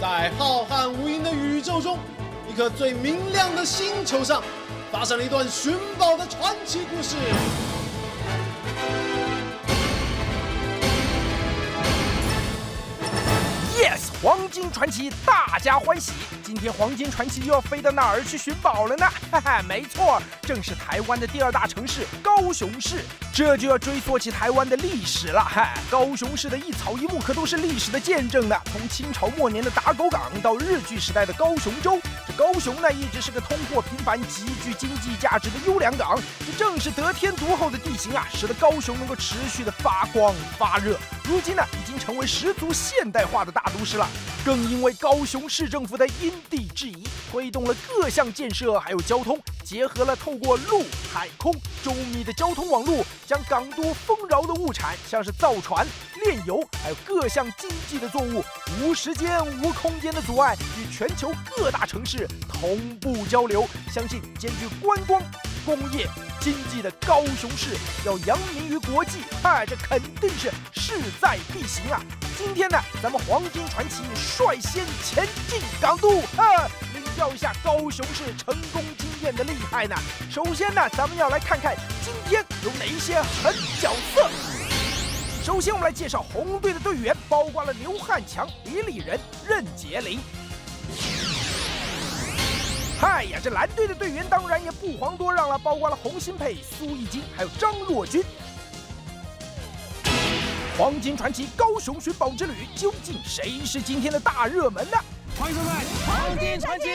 在浩瀚无垠的宇宙中，一颗最明亮的星球上，发生了一段寻宝的传奇故事。黄金传奇，大家欢喜！今天黄金传奇又要飞到哪儿去寻宝了呢？哈哈，没错，正是台湾的第二大城市高雄市。这就要追溯起台湾的历史了。哈，高雄市的一草一木可都是历史的见证呢。从清朝末年的打狗港到日据时代的高雄州，高雄呢一直是个通货频繁、极具经济价值的优良港。这正是得天独厚的地形啊，使得高雄能够持续的发光发热。如今呢，已经成为十足现代化的大都市了。更因为高雄市政府的因地制宜，推动了各项建设，还有交通，结合了透过陆海空周密的交通网络，将港都丰饶的物产，像是造船、炼油，还有各项经济的作物，无时间、无空间的阻碍，与全球各大城市同步交流。相信兼具观光、工业、经济的高雄市要扬名于国际，哎，这肯定是势在必行啊！今天呢，咱们黄金传奇率先前进港都，哈，领教一下高雄市成功经验的厉害呢。首先呢，咱们要来看看今天有哪一些狠角色。首先，我们来介绍红队的队员，包括了刘汉强、李李仁、任杰林。嗨呀，这蓝队的队员当然也不遑多让了，包括了洪新佩、苏奕金，还有张若昀。黄金传奇高雄寻宝之旅，究竟谁是今天的大热门呢？欢迎收看《黄金传奇》。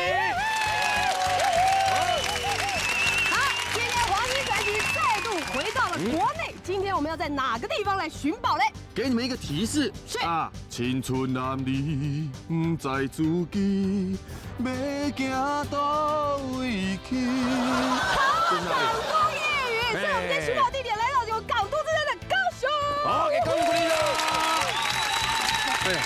好，今天黄金传奇再度回到了国内。今天我们要在哪个地方来寻宝嘞？给你们一个提示是啊，青春男女不知自己要行到位去。好，港都夜雨，所以我们今天寻宝地点来到有港都之称的高雄。好，给高雄鼓励了。对，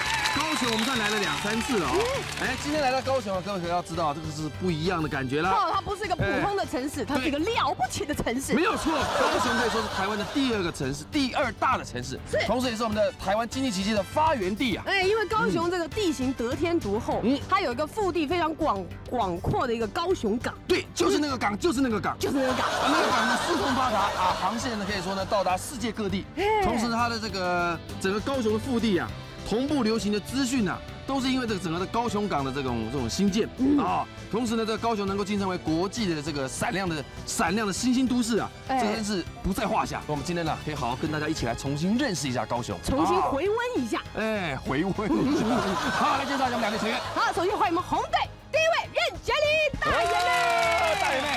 我们算来了两三次了哦。哎，今天来到高雄啊，各位可要知道，这个是不一样的感觉啦。哦，它不是一个普通的城市，它是一个了不起的城市没。有错，高雄可以说是台湾的第二个城市，第二大的城市，是同时也是我们的台湾经济奇迹的发源地啊。哎，因为高雄这个地形得天独厚，嗯它有一个腹地非常广广阔的一个高雄港，对，就是那个港，就是那个港。就是那个港。啊，那个港呢四通八达啊，航线呢可以说呢到达世界各地嘿。同时，它的这个整个高雄的腹地啊，同步流行的资讯呢，都是因为这个整个的高雄港的这种这种新建啊。同时呢，这个高雄能够晋升为国际的这个闪亮的闪亮的新兴都市啊，哎这真是不在话下。我们今天呢，可以好好跟大家一起来重新认识一下高雄，啊重新回温一下。哎回温。好，来介绍一下我们两位成员。好，首先欢迎我们红队第一位任杰林大爷妹，大爷妹。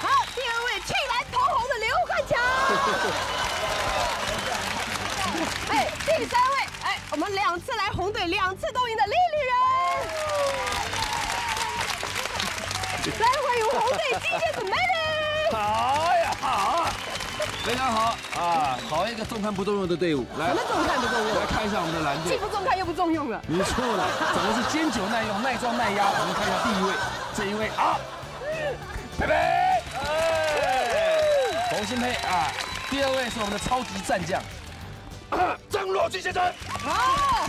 好，第二位气蓝头红的刘汉强。哎，第三位，哎，我们两次来红队，两次都赢的丽丽人。来，欢迎红队今天的 Mary。好呀，好啊，非常好啊，好一个重看不重用的队伍。来什么重看不重用来看一下我们的蓝既。不重看又不重用了。你错了，怎么是坚久耐用、耐撞耐压？我们看一下第一位，这一位啊，佩佩，哎，洪新佩啊。第二位是我们的超级战将，啊张若君先生。哦，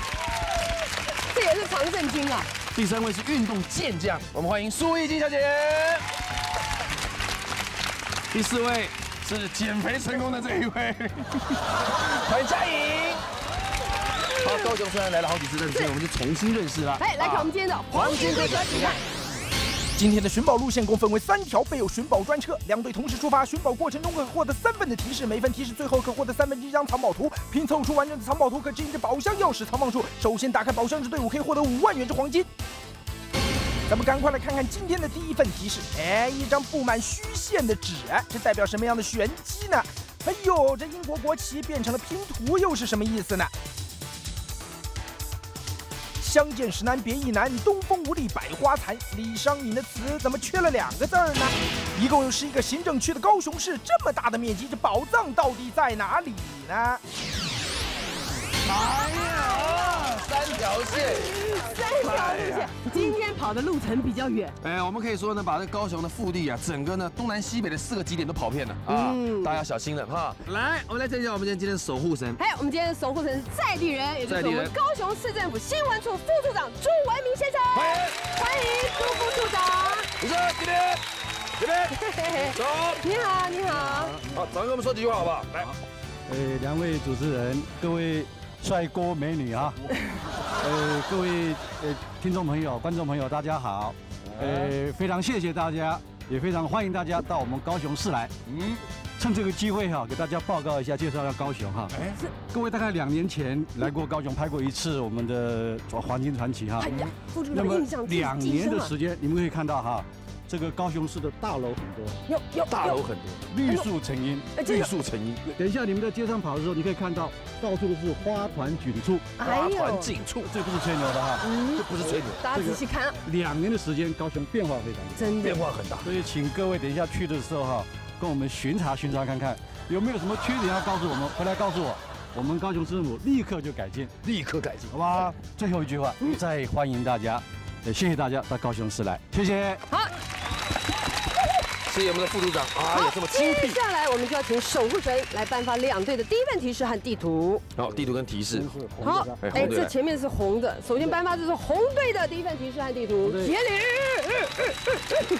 这也是常胜军啊。第三位是运动健将，我们欢迎苏艺金小姐。第四位是减肥成功的这一位，欢迎嘉颖。好，高雄虽然来了好几次，但是今天我们就重新认识了。哎，来看我们今天的黄金队传奇。今天的寻宝路线共分为三条，备有寻宝专车，两队同时出发。寻宝过程中可获得三份的提示，每份提示最后可获得三分之一张藏宝图。拼凑出完整的藏宝图，可指引着宝箱钥匙藏放处。首先打开宝箱之队伍可以获得五万元之黄金。咱们赶快来看看今天的第一份提示。哎，一张布满虚线的纸，这代表什么样的玄机呢？哎呦，这英国国旗变成了拼图，又是什么意思呢？相见时难别亦难，东风无力百花残。李商隐的词怎么缺了两个字儿呢？一共有十一个行政区的高雄市，这么大的面积，这宝藏到底在哪里呢？哎呀，三条线，三条路线，今天跑的路程比较远。哎，我们可以说呢，把这高雄的腹地啊，整个呢东南西北的四个极点都跑遍了啊，大家要小心了哈。来，我们来介绍我们今天今天的守护神。哎，我们今天的守护神是在地人，也就是我们高雄市政府新闻处副处长朱文明先生。欢迎，欢迎朱副处长。你说这边，这边，走。你好，你好。好，长跟我们说几句话好不好？来。呃，两位主持人，各位帅哥美女啊，呃，各位呃听众朋友、观众朋友，大家好，呃，非常谢谢大家，也非常欢迎大家到我们高雄市来。嗯，趁这个机会哈，给大家报告一下，介绍一下高雄哈。哎，各位大概两年前来过高雄，拍过一次我们的《黄金传奇》哈。哎呀，那么两年的时间，你们可以看到哈。这个高雄市的大楼很多，有有大楼很多，绿树成荫，绿树成荫。等一下你们在街上跑的时候，你可以看到到处都是花团锦簇，花团锦簇，这不是吹牛的哈，这不是吹牛。大家仔细看，两年的时间，高雄变化非常大，真的。变化很大。所以请各位等一下去的时候哈，跟我们巡查巡查看看，有没有什么缺点要告诉我们，回来告诉我，我们高雄市政府立刻就改进，立刻改进，好吧？最后一句话，再欢迎大家，也谢谢大家到高雄市来，谢谢。好。谢谢我们的副组长啊，有这么精辟。接下来我们就要请守护神来颁发两队的第一份提示和地图。好，地图跟提示。好，哎，这前面是红的，首先颁发就是红队的第一份提示和地图。接礼。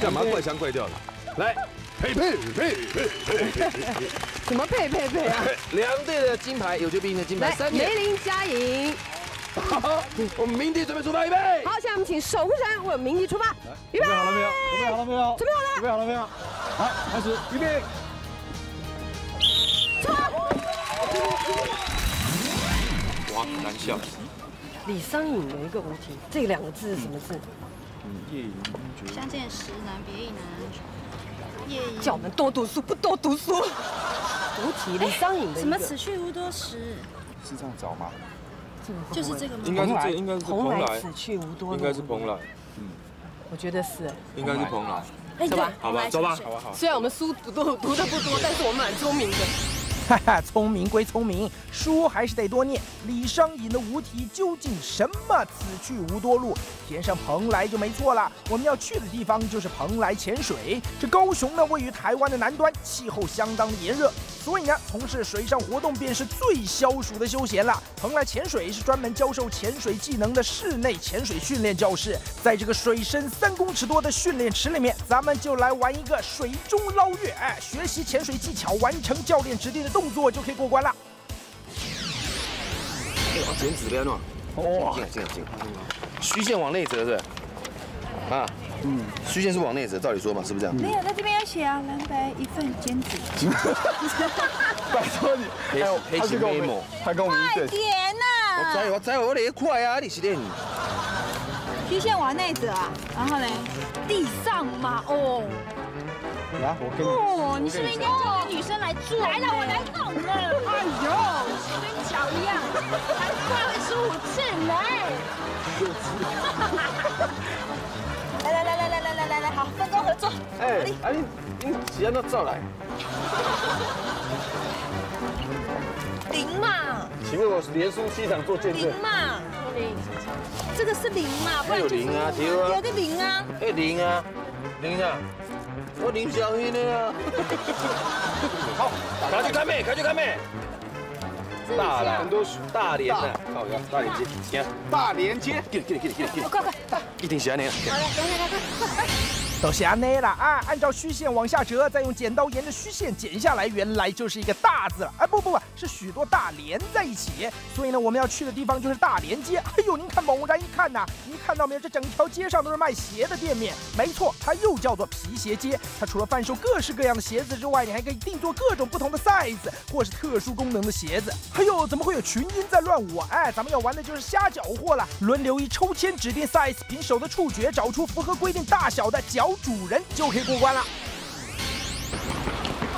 干嘛怪腔怪调的？来，配配配配配。什 么配配配啊？两队的金牌，有求必应的金牌。三梅林加颖。好，我们鸣笛准备出发，预备。好，现在我们请守护神为鸣笛出发，预备好了没有？准备好了没有？准备好了。准备好了没有？好，开始，预备。出发。哇，难笑。李商隐有一个无题，这两个字是什么字？嗯，夜饮君绝。相见时难别亦难。夜叫我们多读书，不多读书。无题，李商隐的。什么此去无多时？是这样找吗？就是这个吗？应该是这，应该是蓬莱。死去无多应该是蓬莱。嗯，我觉得是。应该是蓬莱。走吧，好吧，走吧，好吧，好。虽然我们书读读读的不多，但是我们蛮聪明的。哈哈，聪明归聪明，书还是得多念。李商隐的无题究竟什么？此去无多路，填上蓬莱就没错了。我们要去的地方就是蓬莱潜水。这高雄呢，位于台湾的南端，气候相当的炎热，所以呢，从事水上活动便是最消暑的休闲了。蓬莱潜水是专门教授潜水技能的室内潜水训练教室，在这个水深三公尺多的训练池里面，咱们就来玩一个水中捞月，哎，学习潜水技巧，完成教练指定的动。动作就可以过关了。剪纸边哦，哇，进来进来虚线往内折是？啊，嗯，虚线是往内折，照理说嘛，是不是这样？没有，在这边要写啊，蓝白一份剪纸。拜托你，黑黑心黑某，他跟我们快点呐！我在我在我得快啊，你是练。虚线往内折啊，然后呢，地上嘛，哦。来，我跟你。哦，你是不是应该叫个女生来做？来了，我来弄了。哎呦，跟脚一样，难怪会出五次来。来来来来来来来来来，好，分工合作。哎，哎，你你既然都照来。零嘛。请问我连输七场做见证。零嘛。零。这个是零嘛？还有零啊，对啊。有个零啊。哎，零啊，零啊。我林小黑的呀！好，赶去看妹，赶去看妹。大了，很多大连的，大连接，大连街，给给给给给，快快快，一定喜欢你。好了，快快快快。都瞎内了啊！按照虚线往下折，再用剪刀沿着虚线剪下来，原来就是一个大字了。哎，不不不，是许多大连在一起。所以呢，我们要去的地方就是大连街。哎呦，您看，猛然一看呐，您看到没有？这整条街上都是卖鞋的店面。没错，它又叫做皮鞋街。它除了贩售各式各样的鞋子之外，你还可以定做各种不同的 size 或是特殊功能的鞋子。哎呦，怎么会有群英在乱舞？哎，咱们要玩的就是瞎搅和了，轮流以抽签指定 size，凭手的触觉找出符合规定大小的脚。主人就可以过关了。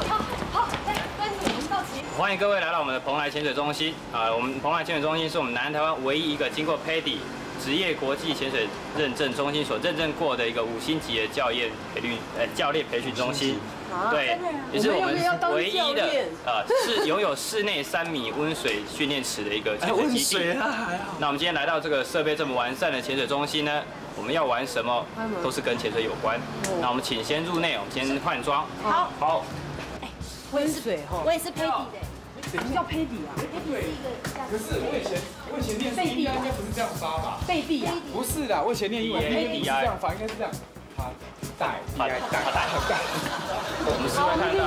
好，好，来，关注我们到齐。欢迎各位来到我们的蓬莱潜水中心啊！我们蓬莱潜水中心是我们南台湾唯一一个经过 PADI 职业国际潜水认证中心所认证过的一个五星级的教练培训呃教练培训中心。对，也是我们唯一的呃是拥有室内三米温水训练池的一个潜水基地。那我们今天来到这个设备这么完善的潜水中心呢，我们要玩什么都是跟潜水有关。那我们请先入内，我们先换装。好，好。温水哈，我也是胚底的。什么叫胚底啊？对，可是我以前我以前念书应该不是这样发吧？背地啊？不是的，我以前念英文背底是这样发，应该是这样。带带带带带。我们示范看到，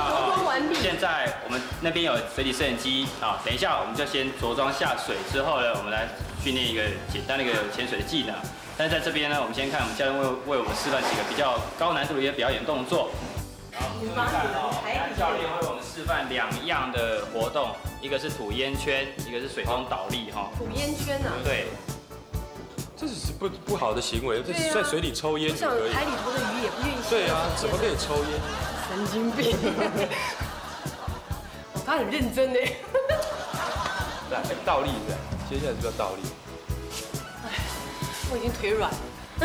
现在我们那边有水底摄影机啊，等一下我们就先着装下水，之后呢，我们来训练一个简单的一个潜水的技能。但是在这边呢，我们先看我们教练为为我们示范几个比较高难度的一些表演动作。好，现在哦，教练为我们示范两样的活动，一个是吐烟圈，一个是水中倒立哈。吐烟圈啊？对。这是不不好的行为，这是在水里抽烟就可以。海里头的鱼也不愿意。对啊，怎么可以抽烟？神经病！他很认真呢。来，倒立是吧？接下来就要倒立。哎，我已经腿软。其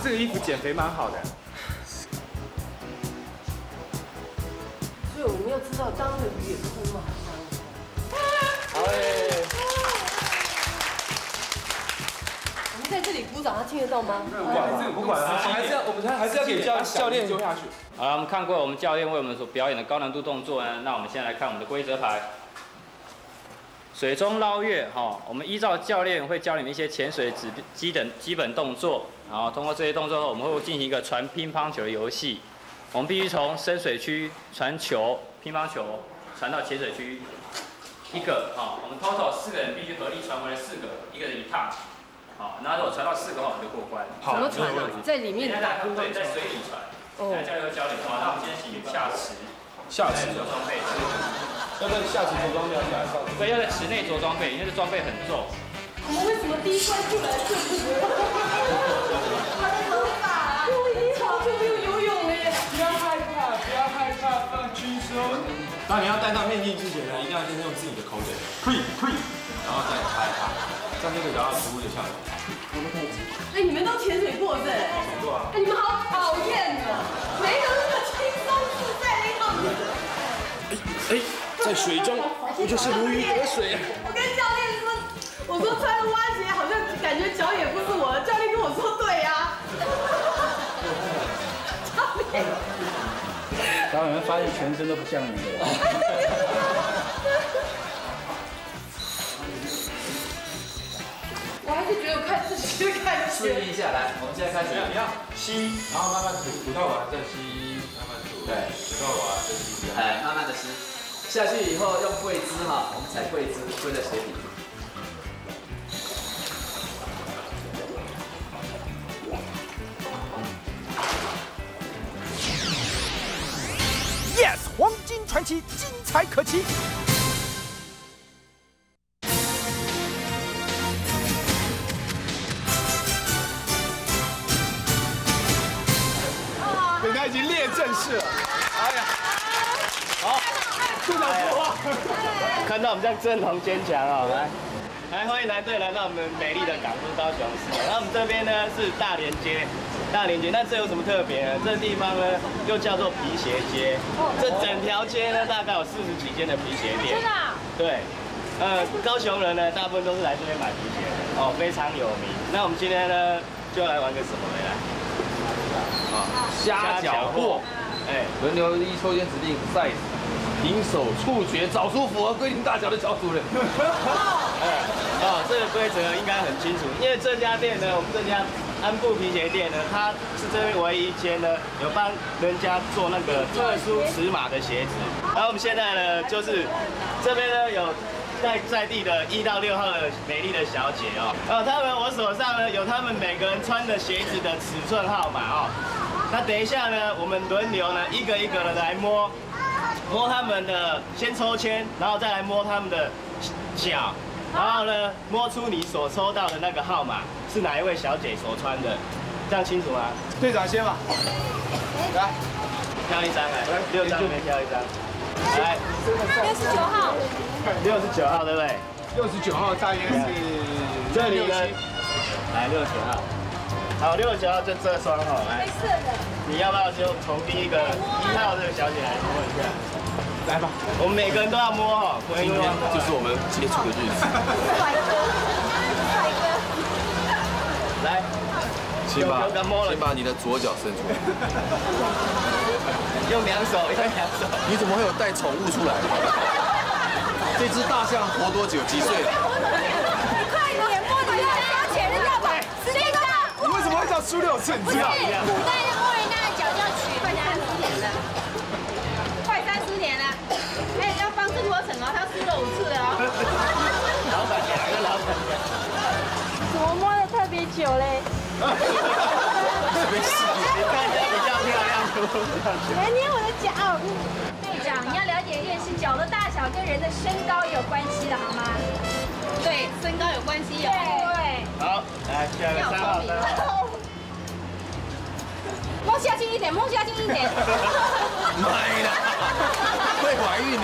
实这个衣服减肥蛮好的。所以我们要知道，当那个鱼也哭了。好诶。我们在这里鼓掌，他听得到吗？不管，不管，还是要我们还是要给教教练丢下去。好了，我们看过我们教练为我们所表演的高难度动作呢，那我们现在来看我们的规则牌。水中捞月，哈，我们依照教练会教你们一些潜水指基本基本动作，然后通过这些动作后，我们会进行一个传乒乓球的游戏。我们必须从深水区传球，乒乓球传到浅水区，一个，哈，我们 total 四个人必须合力传回来四个，一个人一趟，好，那如果传到四个话，我们就过关。怎么传啊？在里面打乒乓对，在水里传。哦。教练会教你，好，那我们今天请下池，下池着装备。要在下池着装备，对，要在池内着装备，因为这装备很重。我们为什么第一关进来就不是？他的头发，我已经好久没有游泳了耶！不要害怕，不要害怕，放轻松。当你要戴上面镜之前呢，一定要先用自己的口水，呸呸，然后再擦一擦，这样就可以达到服务的效果。我们可以。哎，你们都潜水过是？潜过啊。哎，你们好讨厌啊！没有那么轻松自在的样子。哎哎。在水中，我就是如鱼得水？我跟教练说，我说穿蛙鞋好像感觉脚也不是我的。教练跟我说对呀。教练，然后你们发现全身都不像你的。我还是觉得快自己的感觉。试一下，来，我们现在开始，一样吸，然后慢慢吐，吐到完再吸，慢慢吐，对，吐到完再吸，哎，慢慢的吸。下去以后用桂枝哈，我们踩跪姿，跪在水里。Yes，黄金传奇，精彩可期。看到我们这样阵容坚强啊！来，来欢迎来队来到我们美丽的港都高雄市。然后我们这边呢是大连街，大连街。那这有什么特别呢？这地方呢又叫做皮鞋街。这整条街呢大概有四十几间的皮鞋店。真的？对。呃，高雄人呢大部分都是来这边买皮鞋的哦，非常有名。那我们今天呢就来玩个什么来？啊，虾饺货。哎，轮流一抽签指定 size。凭手触觉找出符合规定大小的小主人。哎，哦，这个规则应该很清楚，因为这家店呢，我们这家安布皮鞋店呢，它是这边唯一一间呢有帮人家做那个特殊尺码的鞋子。然后我们现在呢，就是这边呢有在在地的一到六号的美丽的小姐哦，哦，他们我手上呢有他们每个人穿的鞋子的尺寸号码哦。那等一下呢，我们轮流呢一个一个的来摸。摸他们的，先抽签，然后再来摸他们的脚，然后呢，摸出你所抽到的那个号码是哪一位小姐所穿的，这样清楚吗？队长先吧，来，挑一张来，六张里面挑一张，来，六十九号，六十九号对不对？六十九号大约是这里呢，来六十九号，好，六十九号就这双哈，来，色的，你要不要就从第一个一号这个小姐来摸一下？来吧，我们每个人都要摸哈，今天就是我们接触的日子。帅哥，帅哥，来，请把有有敢摸了请把你的左脚伸出来。用两手，用两手。你怎么会有带宠物出来？这只大象活多久？几岁了？输六次？你知道？古代的摸人家的脚叫取，快三十年了，快三十年了，哎，要帮郑国成哦，他输了五次哦。老板娘，跟老板娘。怎么摸的特别久嘞？没 事，你看起来比较漂亮，来捏我的脚。队长，你要了解一件事，脚的大小跟人的身高有关系的，好吗？对，身高有关系哦。对。好，来下个三号，三号。摸下去一点，摸下去一点。妈的，会怀孕了。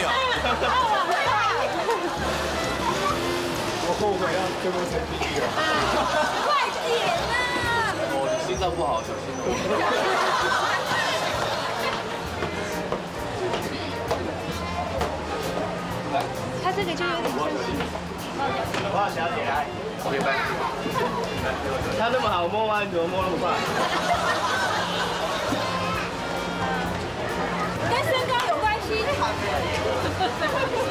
我后悔让郑国成第一了。快点呐！哦，你心脏不好，小心哦。他这个就有点像是。哇，小姐来，明白。他那么好摸吗？你怎么摸那么快？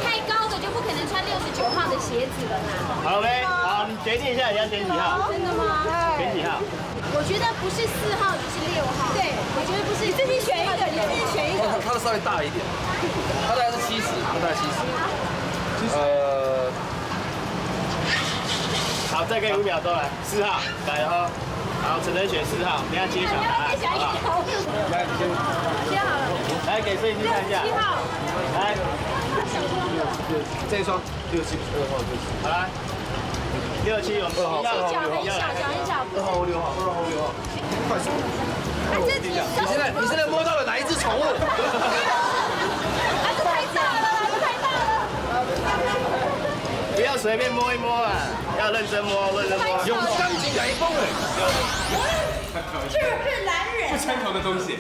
太高的就不可能穿六十九号的鞋子了啦。好没？好，你决定一下你要选几号？真的吗？选几号？我觉得不是四号就是六号。对，我觉得不是。你自己选一个，你自己选一个。他的稍微大一点，他大概是七十，他大概七十。呃，好，再给你五秒钟来，四号，改了哈。好，只能选四号，等下揭晓答案，好不好？来，你先。选好了。来，给摄影师看一下。七号。来，这一双六七二号就是。好来，六七有二号，二号，脚很小，脚很小。二号六号，二号六号，快速。你你现在你现在摸到了哪一只宠物？还是太大了，还是太大了。不要随便摸一摸啊，要认真摸，认真摸。有钢筋来崩人。是不是男人？不参考的东西。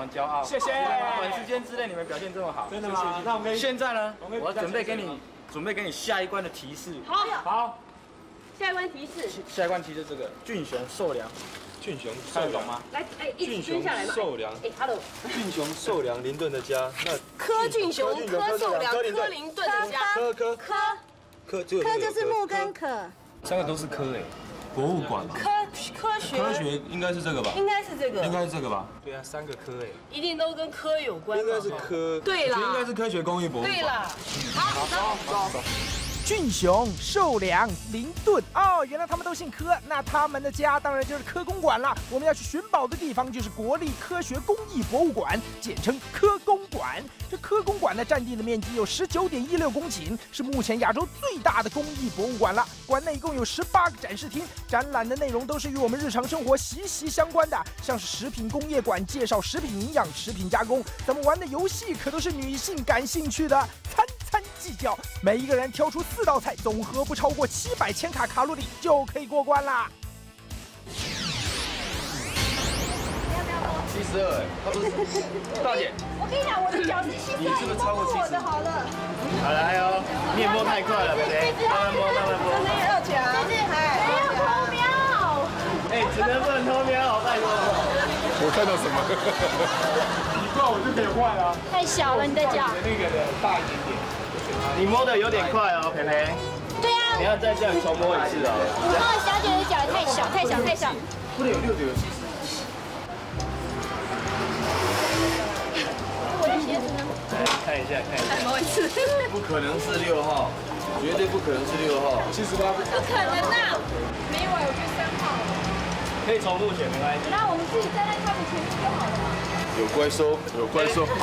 常骄傲。谢谢短时间之内你们表现这么好，真的吗？那我们现在呢，我要准备给你准备给你下一关的提示。好，好。下一关提示。下一关提示这个俊雄受良，俊雄看得懂吗？来，哎，一俊雄起蹲下来嘛。受良，哎，Hello。俊雄受良林顿的家，那柯俊雄、柯受良、柯柯林顿的家，柯柯柯柯就是木跟可，三个都是科哎，博物馆嘛，科科学科学应该是这个吧？应该是这个，应该是这个吧？对啊，三个科哎，一定都跟科有关。应该是科，对啦应该是科学工艺博物馆。对了，好，走走。俊雄、寿良、林顿。哦，原来他们都姓柯，那他们的家当然就是科公馆了。我们要去寻宝的地方就是国立科学工艺博物馆，简称科公馆。这科公馆的占地的面积有十九点一六公顷，是目前亚洲最大的工艺博物馆了。馆内一共有十八个展示厅，展览的内容都是与我们日常生活息息相关的，像是食品工业馆介绍食品营养、食品加工。咱们玩的游戏可都是女性感兴趣的，餐餐计较，每一个人挑出四道菜，总和不超过七百千卡卡路里就可以过关啦。七十二，他不是大姐。我跟你讲，我的脚是七十二，你是不是超过七十？好了，好来哦，你也摸太快了，对不对？慢慢摸，慢慢摸。真的二强，谢谢。没有偷瞄。哎，只能不能偷瞄，拜托。我看到什么？你挂我就可以换啊。太小了，你的脚。那个的大一点点。你摸的有点快哦，培培。对啊。你要再这样重摸一次哦。那个小姐的脚也太小，太小，太小。不能有六九有七十。我的鞋子呢？看一下，看一下。摸一次。不可能是六号，绝对不可能是六号。七十八。不可能啊！没有啊，我觉得三号。可以重复选，没关系。那我们自己站在他们前面就好了嘛。有怪兽，有怪兽。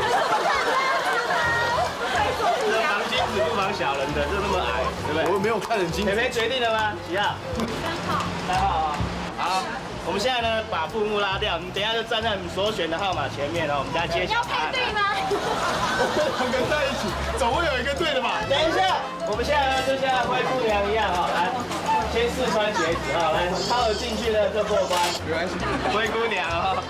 这防不防小人的，就那么矮，对不对？我没有看很清楚。培培决定了吗？几号？三号。三号啊。好，我们现在呢把布幕拉掉，你等一下就站在你所选的号码前面，然后我们再揭晓。要配对吗？两个在一起，总会有一个对的吧？等一下，我们现在呢就像灰姑娘一样哈，来，先试穿鞋子哈，来，套了进去呢就过关。没关系，灰姑娘哈。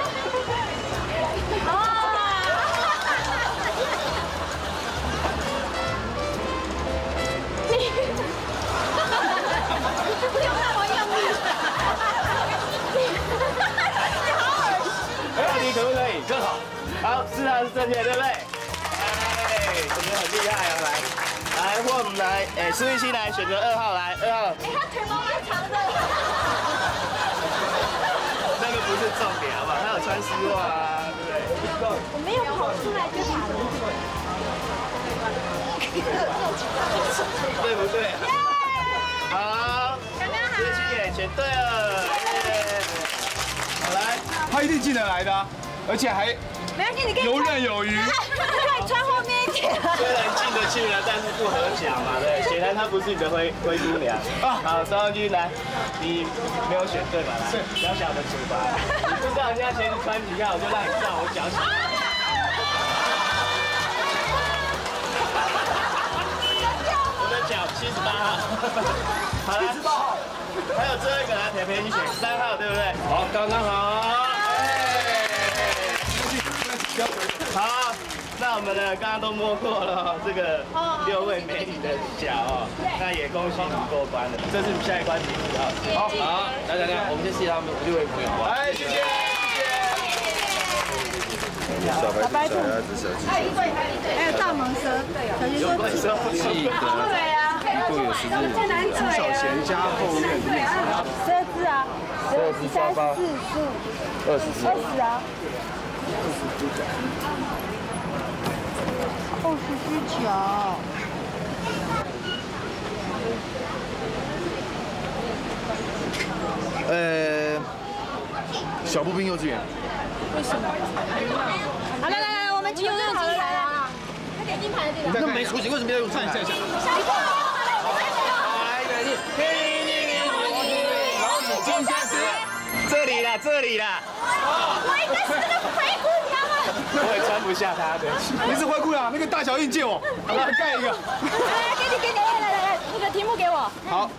更好。好，四号是正确，对不对？哎，我们很厉害啊！来，来，我们来，哎，苏玉欣来选择二号，来，二号。哎，他腿毛蛮长的。那个不是重点，好不好？他有穿丝袜啊，对不对？我没有跑出来就打了。对不对？好，刚刚好。苏玉欣也选对了。好，来，他一定进得来的，而且还没关系，你可以游刃有余。可以穿后面一点。虽然进得去了，但是不合脚嘛，对，显然她不是你的灰灰姑娘。啊，好，张上君来，你没有选对吧？来，小小的处罚，你不知道人家鞋子穿几号，我就让你知道我脚小。我的脚七十八号，好了，七十八号，还有最后一个来，培培你选三号，对不对？好，刚刚好。好，那我们呢？刚刚都摸过了这个六位美女的脚哦，那也恭喜你过关了。这是你下一关题目啊。好，好，来来来，我们先谢谢他们六位朋友，好吧？哎，谢谢，谢谢。小白白兔，还有一对，还有一对，还有大蟒蛇，小心说记得，对啊，一共有十只。朱小贤加后面十二只啊，十二只沙发，四十五，二十只，二十啊，二十只脚。呃，小步兵幼稚园。为什么？好，来来来，我们用用金牌了，快点金牌的地方。那没出息，为什么要用看一下一下？金三十，这里啦，这里啦。我应该是那个。我 也穿不下它的。你是灰姑娘，那个大小印借我，我来盖一个。来，给你，给你，来来来，那个题目给我。好。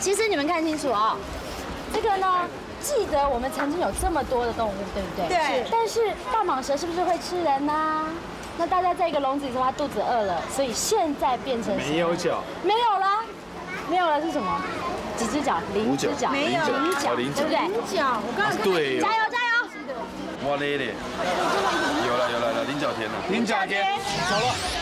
其实你们看清楚啊，这个呢，记得我们曾经有这么多的动物，对不对？对但是大蟒蛇是不是会吃人呢？那大家在一个笼子里说它肚子饿了，所以现在变成没有脚，没有了，没有了是什么？几只脚？零只脚，没有零脚，零对不对？脚，我刚刚对加油加油！哇嘞嘞，有了有了有了，菱角田了，菱角田，走了。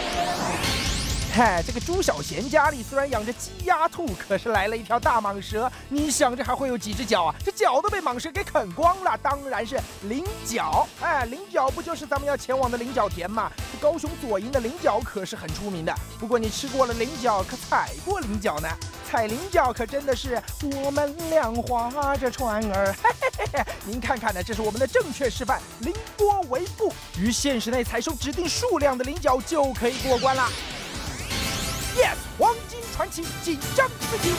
嗨，这个朱小贤家里虽然养着鸡鸭兔，可是来了一条大蟒蛇，你想着还会有几只脚啊？这脚都被蟒蛇给啃光了，当然是菱角。哎，菱角不就是咱们要前往的菱角田吗？这高雄左营的菱角可是很出名的。不过你吃过了菱角，可踩过菱角呢？踩菱角可真的是我们俩划着船儿。嘿嘿嘿嘿，您看看呢，这是我们的正确示范，凌波微步，于限时内采收指定数量的菱角就可以过关了。Yes，黄金传奇紧张刺激。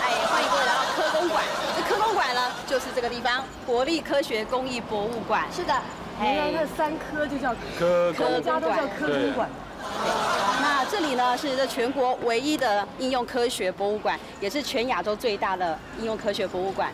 哎，欢迎各位来到科工馆。这科工馆呢，就是这个地方——国立科学工艺博物馆。是的，原来那三科就叫科科家都叫科工馆。那这里呢是这全国唯一的应用科学博物馆，也是全亚洲最大的应用科学博物馆。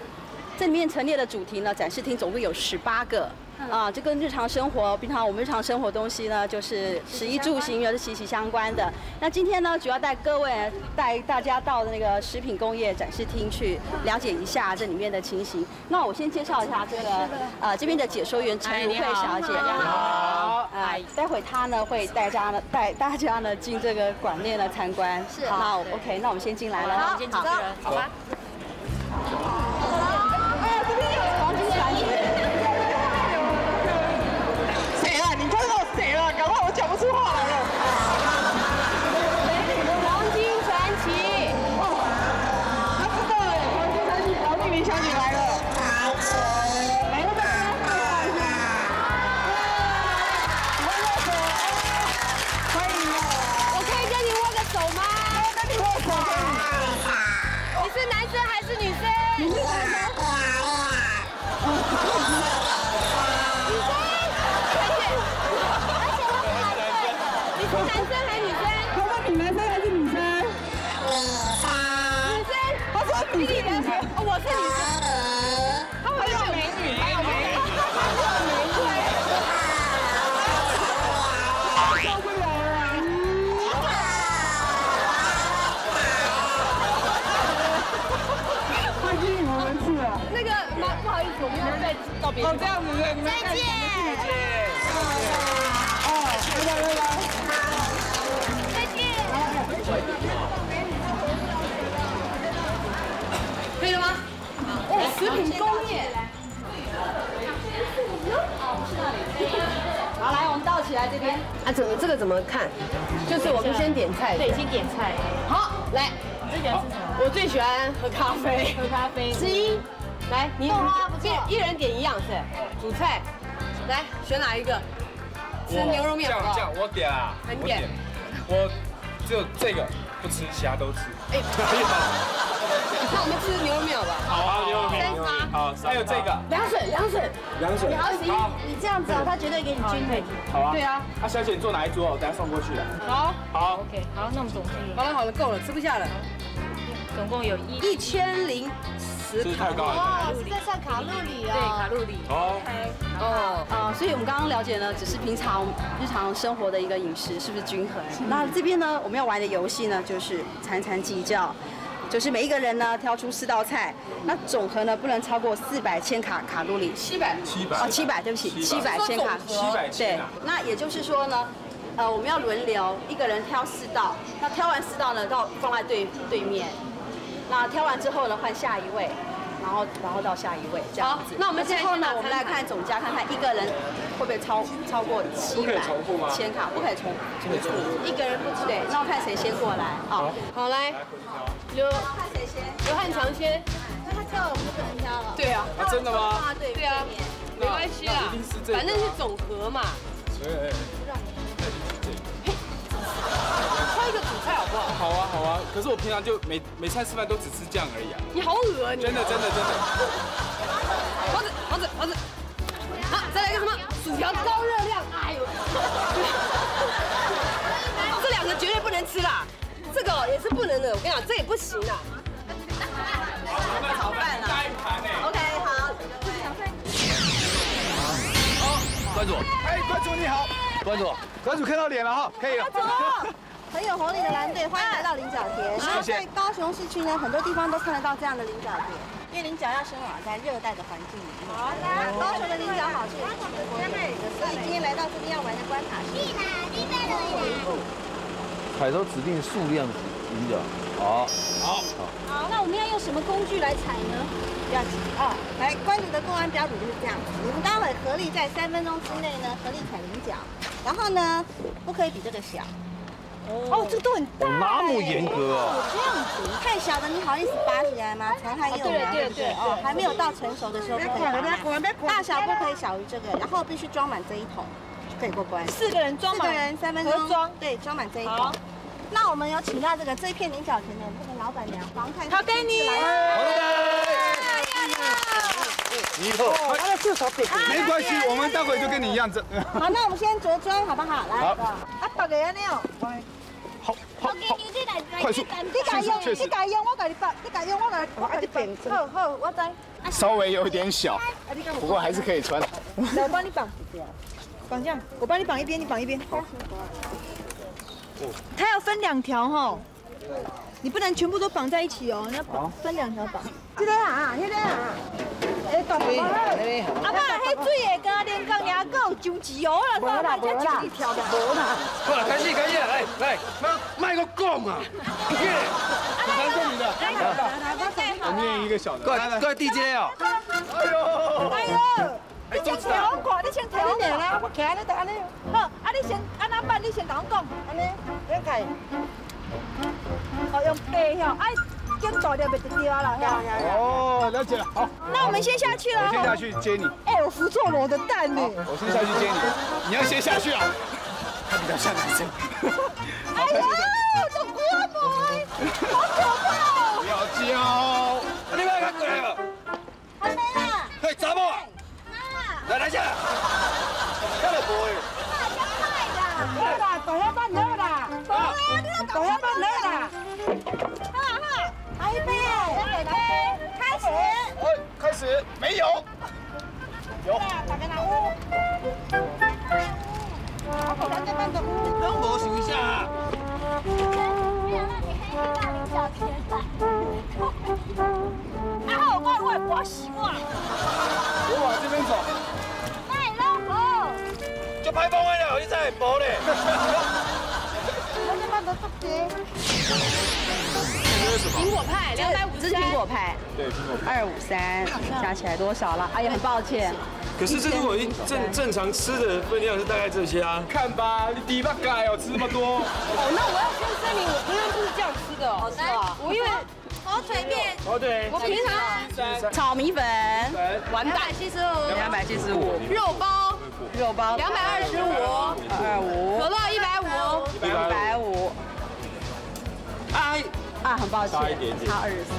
这里面陈列的主题呢，展示厅总共有十八个。啊，这跟日常生活，平常我们日常生活东西呢，就是食衣住行也是息息相关的。那今天呢，主要带各位带大家到那个食品工业展示厅去了解一下这里面的情形。那我先介绍一下这个呃这边的解说员陈如慧小姐。好。哎，待会她呢会带家呢带大家呢进这个馆内呢参观。是。好，OK，那我们先进来了。好，先几个人，好吧。Yeah. 来这边。啊，怎么这个怎么看？就是我们先点菜。对，先点菜。好，来。最喜欢吃什么？我最喜欢喝咖啡。喝咖啡。之一。来，你豆花不错一人点一样是？主菜。来，选哪一个？吃牛肉面好不好这样这样，我点啊，我很点。我只有这个不吃，其他都吃。哎，那我们吃牛肉面好不好？啊。好，还有这个凉水，凉水。凉水。你好你，你这样子啊，他绝对给你均衡。好啊。对啊。啊，小姐，你坐哪一桌？我等下送过去的。好。好。OK，好，那我们总共好了好了，够了，吃不下了。总共有一一千零十卡是太高了。哦，是在算卡路里哦。对，卡路里。哦。哦。啊，所以我们刚刚了解呢，只是平常日常生活的一个饮食是不是均衡？那这边呢，我们要玩的游戏呢，就是餐餐计较，就是每一个人呢挑出四道菜，那总和呢不能超过四百千卡卡路里。七百。七百。哦，七百，对不起，七百千卡。七百千对啊。，那也就是说呢，呃，我们要轮流，一个人挑四道，那挑完四道呢，到放在对对面，那挑完之后呢，换下一位，然后然后到下一位这样好子。那我们现在之后呢我们来看总价，看看一个人会不会超超过七不可以百重复吗千卡，不可以重重复，一个人不吃。对，那我看谁先过来啊？好来，刘看谁先？刘汉强先。那他跳了，我们就不能挑了。对啊。啊，真的吗？啊，对对啊，没关系啦那一定是这个，反正是总和嘛。哎哎挑一个主菜好不好？好啊好啊，可是我平常就每每餐吃饭都只吃酱而已啊。你好恶啊你！真的真的真的。王子王子王子，好，再来一个什么？薯条高热量，哎呦！这两个绝对不能吃啦，这个也是不能的。我跟你讲，这也不行啦。炒饭了。关主，哎，关主看到脸了哈，可以了。很有活力的蓝队，欢迎来到菱角田。然后在高雄市区呢，很多地方都看得到这样的菱角田，因为菱角要生长在热带的环境里面。好的，高雄的菱角好吃，也是全国有名的。所以今天来到这边要玩的关卡是。采收指定数量菱角。好，好，好。那我们要用什么工具来踩呢？不要急啊！来，关主的公安标准就是这样子。你们待会合力在三分钟之内呢，合力踩菱角，然后呢，不可以比这个小。哦，这个都很大。那么严格哦。这样子，太小的你好意思拔起来吗？残害幼苗，对不对？哦，还没有到成熟的时候不可以拔。大小不可以小于这个，然后必须装满这一桶，可以过关。四个人装满。四个人三分钟装。对，装满这一桶。那我们有请到这个这一片菱角田的这个老板娘黄太太，好给你。好的。你以后他要介绍别没关系，我们待会就跟你一样子。好，那我们先着装好不好？来。好。啊，大个安尼哦。好，好，好。快速。你改用，你改用，我给你绑，你改用，我改我改你绑。好好，我知。稍微有点小，不过还是可以穿。来，我帮你绑。绑这样，我帮你绑一边，你绑一边。它要分两条哈，你不能全部都绑在一起哦，你要分两条绑。这个啊，这个啊，哎，大妹，阿爸，迄水的干连钢牙够上自哦了，是吧？这就一条的。好了，开始，开始，来来，卖个讲啊！耶，反正你的，来来来，我念一个小的，各各 DJ 哦。哎呦，哎呦。你先调看，你先调点啦，我徛你得安尼。好，啊你先，安那办？你先同我讲，安尼，两开。哦，用背吼，哎，更大条袂得掉啦。哦，了解了，好。那我们先下去了。我先下去接你。哎，我扶错了我的蛋呢。我先下去接你，你要先下去啊。他比较像男生。哎呀，这郭妹，好可怕！不要叫，来来下，这个不会。好啦，大家办好啦。好啦，大家办好啦。好好，来。一杯，来。来，开始。哎，开始，没有。有。大家拿乌。好，大家办的乌。让我数一下。没有让你黑一大零小钱。啊好，我我我习惯。我往这边走。就拍风了，你再播嘞。苹果派两百五十苹果派，对苹果派二五三，加起来多少了？哎呀，很抱歉。可是这是我一正正常吃的分量是大概这些啊。看吧，你第一把盖哦，吃这么多。哦，那我要先声明，我平常不是这样吃的，哦，是吧？我因为火腿面，火腿，我平常炒米粉，完蛋，七十五，两百七十五，肉包。肉包两百二十五，二五，可乐一百五，一百五，哎，啊，很抱歉，差一点点，差二十三。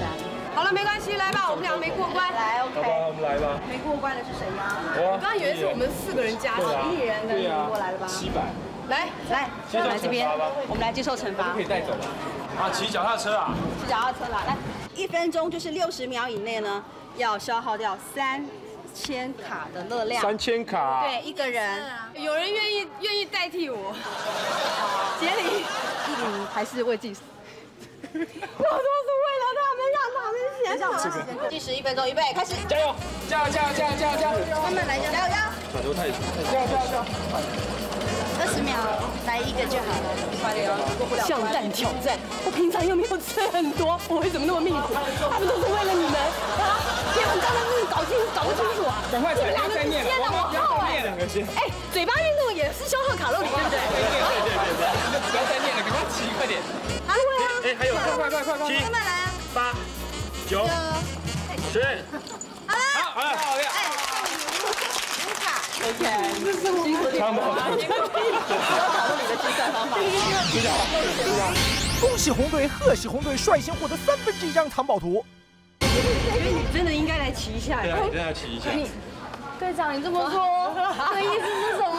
好了，没关系，来吧，我们两个没过关，来，OK，我们来吧。没过关的是谁呀？我刚刚以为是我们四个人加起，一人的过来了吧？七百，来来，来这边，我们来接受惩罚。可以带走了。啊，骑脚踏车啊？骑脚踏车啦，来，一分钟就是六十秒以内呢，要消耗掉三。千卡的热量，三千卡，对一个人，有人愿意愿意代替我，杰里，一零还是为自己，我都是为了他们，让他们先上。计时一分钟，预备，开始，加油，加油，加油，加油，加油，加。油，慢慢来，加油，加。油，加油太，加油，加油，加。油。二十秒，来一个就好了，快点哦！向蛋挑战，我平常又没有吃很多，我为什么那么命苦？他们都是为了你们啊！天文刚才是搞清搞不清楚啊！赶快你们两个先让我耗哎！哎，嘴巴运动也是消耗卡路里，对不对？对对对对！不要再念了，赶快骑，快点！还会啊！哎，还有，快快快快快！七、八、九、十，好了，好了，好了，这是辛苦你了。恭喜红队，贺喜红队率先获得三分之一张藏宝图。我觉得你真的应该来骑一下。对，真的要骑一下。队长，你这么说，的意思是什么？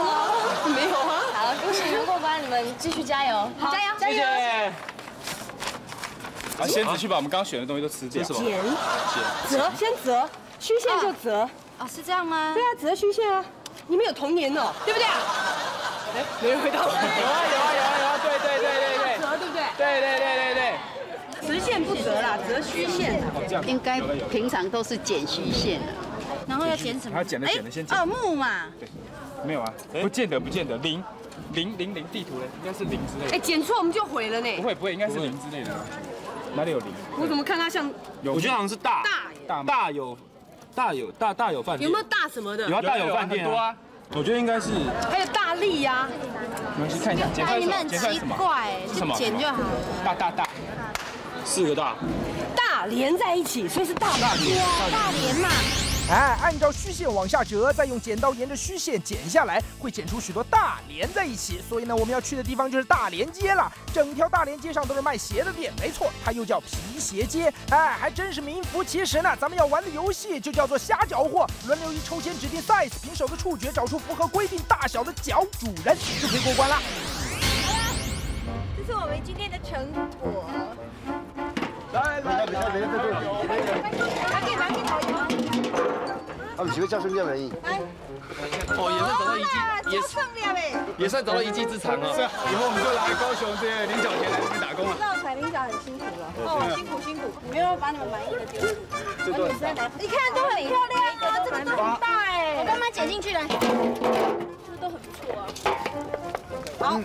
没有啊。好，恭喜你们过关，你们继续加油。好，加油，加油。啊，仙子去把我们刚选的东西都吃掉。剪，剪，折，先折，虚线就折。啊，是这样吗？对啊，折虚线啊。你们有童年哦，对不对？哎，没人回答我。有啊有啊有啊有啊，对对对对对。折对不对对对对对。直线不折啦，折虚线。应该平常都是剪虚线的。然后要剪什么？要剪了剪了先剪。哦木嘛。对，没有啊，不见得不见得零零零零地图呢，应该是零之类的。哎，剪错我们就毁了呢。不会不会，应该是零之类的。哪里有零？我怎么看它像？我觉得好像是大大大大有大有大大有饭店。有没有大什么的？有啊，大有饭店啊。我觉得应该是。还有大力呀。没关系，看一下。哎，你们很奇怪，就剪就好了。大大大。四个大。大连在一起，所以是大大连。大连嘛。哎，按照虚线往下折，再用剪刀沿着虚线剪下来，会剪出许多大连在一起。所以呢，我们要去的地方就是大连街了。整条大连街上都是卖鞋的店，没错，它又叫皮鞋街。哎，还真是名副其实呢。咱们要玩的游戏就叫做瞎搅和，轮流一抽签指定 size，凭手的触觉找出符合规定大小的脚主人，就可以过关了。这是我们今天的成果。来来来，来来来，他们几个叫声叫而已。哦，也算找到一技，也算也算找到一技之长啊。是，以后我们就来高雄这些菱角田来这边打工了。绕彩菱角很辛苦了，哦，辛苦辛苦，没有把你们满意的丢你看都很漂亮啊，这个都很大哎。我干嘛剪进去了？这都很不错啊。好，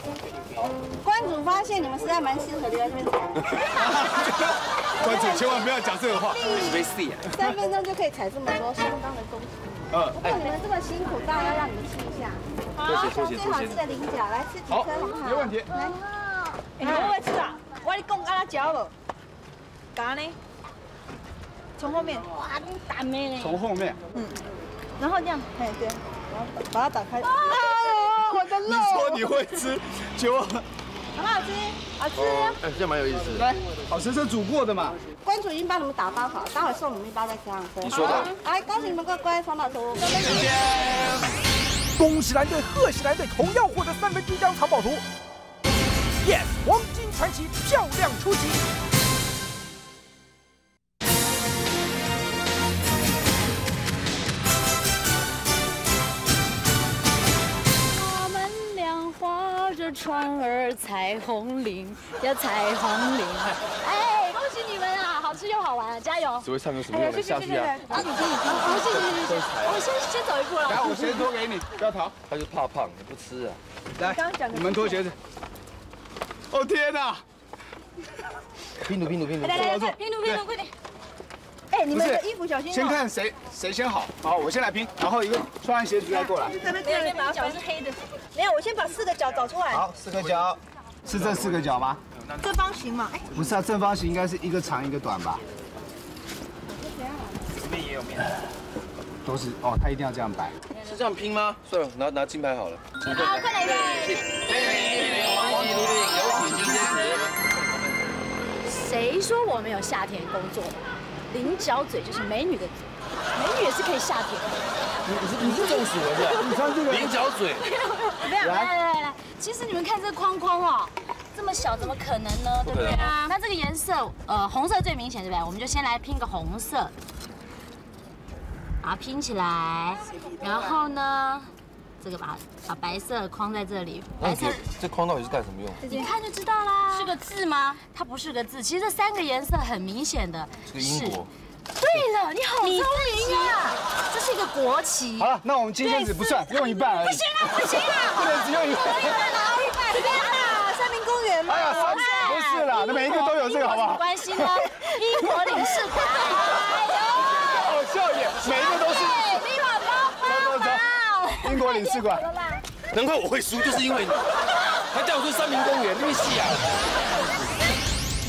关主发现你们实在蛮适合留在这边采。关主千万不要讲这个话。没事呀。三分钟就可以采这么多，相当的功夫。嗯。哎，你们这么辛苦，当然要让你们吃一下。好，最好吃的菱角，来吃几颗好不好？没问题。来。你会不会吃啊？我你讲阿拉嚼无？干呢？从后面。哇，你大妹呢？从后面。嗯。然后这样，哎对，然后把它打开。啊！我的肉。你说你会吃，就。好不好吃？好吃。哎，这蛮有意思。来，好吃是煮过的嘛。关主已经帮你们打包好，待会送你们一包在车上喝。你说的。来，恭喜你们乖乖双宝图。谢谢。恭喜蓝队、贺喜蓝队同样获得三分之一张藏宝图。Yes，黄金传奇漂亮出击。划着船儿，彩虹铃呀彩虹铃。哎，恭喜你们啊，好吃又好玩，加油！只会唱歌什么用的？下去啊！啊，你听你听，哦，谢谢谢谢，我先先走一步了。来，我先脱给你，不要逃。他就怕胖，你不吃啊？来，你们脱鞋子。哦天哪！拼图拼图拼图，来来来，拼图拼图，快点！哎，你们的衣服小心哦。先看谁谁先好，好，我先来拼，然后一个穿完鞋子再过来。这边这边脚是黑的，没有，我先把四个角找出来。好，四个角，是这四个角吗？正方形嘛，哎。不是啊，正方形应该是一个长一个短吧？这边也有面。都是哦，他一定要这样摆。是这样拼吗？算了，拿拿金牌好了。好，快来一黄金有请金仙子。谁说我没有夏天工作？菱角嘴就是美女的嘴，美女也是可以夏天。你是你是中暑了是吧？你看这个菱角嘴。没有，来来来来，其实你们看这框框哦，这么小怎么可能呢？对不对啊？那这个颜色，呃，红色最明显，对不对？我们就先来拼个红色，把它拼起来，然后呢，这个把把白色框在这里，白色。这框到底是干什么用？你看就知道啦。是个字吗？它不是个字，其实这三个颜色很明显的是。英国。对了，你好聪明啊！这是一个国旗。好了，那我们金仙子不算，用一半而已。不行啊，不行啊！不能只用一半。一半拿一半。这边啊，三明公园嘛。哎呀，三明不是啦，那每一个都有这个，好不好？关系呢？英国领事馆。哦，笑眼，每一个都是。立马包包包。英国领事馆。难怪我会输，就是因为你，还带我去三明公园，那么细啊。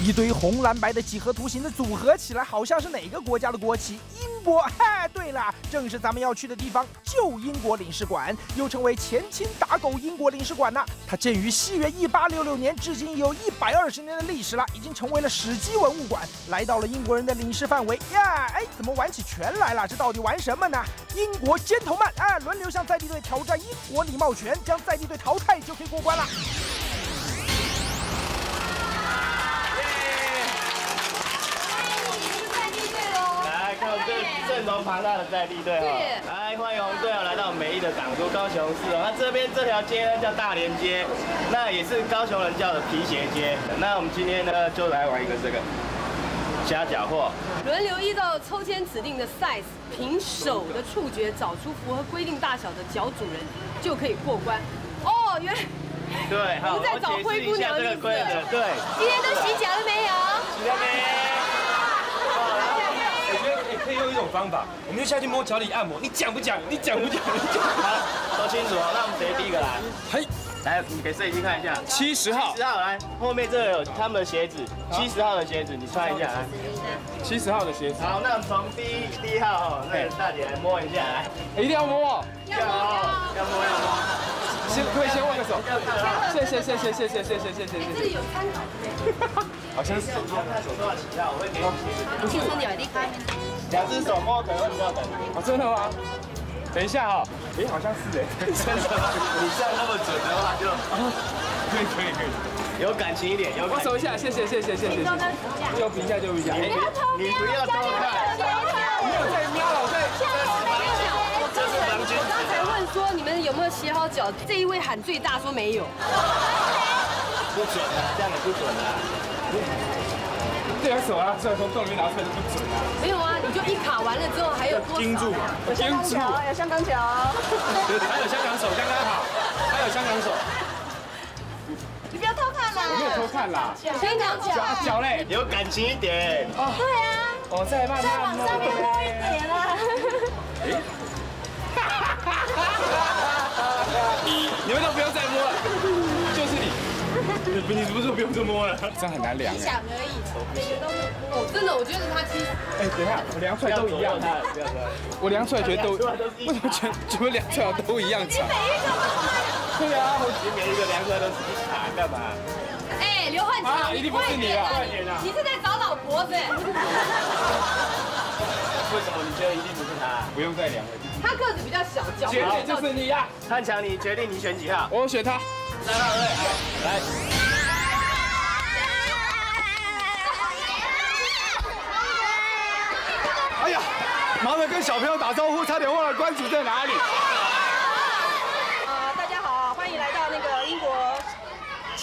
一堆红蓝白的几何图形的组合起来，好像是哪个国家的国旗？英国。嗨，对了，正是咱们要去的地方，旧英国领事馆，又称为前清打狗英国领事馆呢。它建于西元一八六六年，至今有一百二十年的历史了，已经成为了史基文物馆。来到了英国人的领事范围呀，哎，怎么玩起拳来了？这到底玩什么呢？英国尖头曼，哎，轮流向在地队挑战英国礼貌拳，将在地队淘汰就可以过关了。看我这个阵容庞大的在地队哈，来欢迎红队哦来到美丽的港都高雄市哦。那这边这条街呢叫大连街，那也是高雄人叫的皮鞋街。那我们今天呢就来玩一个这个虾饺货，轮流依照抽签指定的 size，凭手的触觉找出符合规定大小的脚主人，就可以过关。哦，原来对，好，我们在找灰姑娘这个规则，对，今天都洗脚了没有？洗了没？我觉得也可以用一种方法，我们就下去摸脚底按摩。你讲不讲？你讲不讲？你讲。好，说清楚哦。那我们谁第一个来？嘿，来，你给摄影机看一下。七十号。七十号来，后面这个有他们的鞋子，七十号的鞋子，你穿一下来。七十号的鞋子。好，那我们从第一第一号哦，那个大姐来摸一下来。一定要摸。要摸，要摸要摸。先可以先握个手。谢谢谢谢谢谢谢谢谢谢谢。这里有参考的。好像是。看手多少起跳，我会给你鞋子。不是兄弟，你开。两只手摸可能会比较等。哦，真的吗？等一下哈，哎，好像是哎，真的吗？你这样那么准的话就，可以可以可以，有感情一点，有。我手一下，谢谢谢谢谢谢。就比一下就比一下。你不要偷看。没有在瞄了，在。这是王军。我刚才问说你们有没有洗好脚，这一位喊最大说没有。不准啊，这样也不准啊。这条手啊，虽然从洞里面拿出来都不准啊。没有啊，你就一卡完了之后还有多盯住嘛，盯住。有香港脚，还有香港手刚刚好，还有香港手。你不要偷看啦！我没有偷看啦。香港脚，脚嘞，有感情一点。哦，对啊。哦，再慢慢再往上面摸一点你不是不用这么摸了？这样很难量。想而已，每个都是。哦，真的，我觉得他其实。哎，等一下，我量出来都一样。不要说我量出来觉得都，为什么全全部量出来都一样长？每一个都对啊，我每一个量出来都是一长，干嘛？哎，刘焕强，一定不是你啊！你是在找老婆子？为什么你觉得一定不是他？不用再量了。他个子比较小，脚。绝对就是你呀！汉强，你决定你选几号？我选他。三号对，来。哎呀，忙着跟小朋友打招呼，差点忘了关主在哪里。呃，大家好，欢迎来到那个英国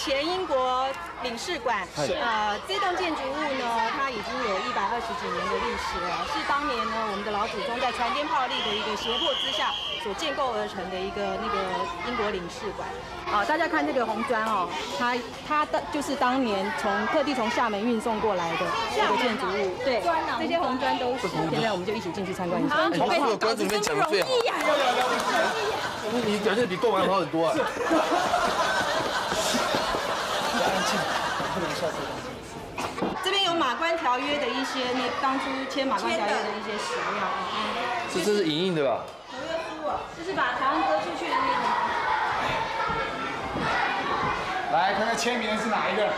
前英国领事馆。是。呃，这栋建筑物呢，它已经有一百二十几年的历史了，是当年呢我们的老祖宗在船坚炮利的一个胁迫之下所建构而成的一个那个英国领事馆。啊，大家看这个红砖哦，它它的就是当年从特地从厦门运送过来的这个建筑物，对，这些红砖都是。现在我们就一起进去参观一下。好，这个关子里面讲的最好。你表现比过完好很多啊。这边有马关条约的一些那当初签马关条约的一些史料啊。这这是影印对吧？合约书啊，就是把台湾割出去的那个。来看看签名的是哪一个？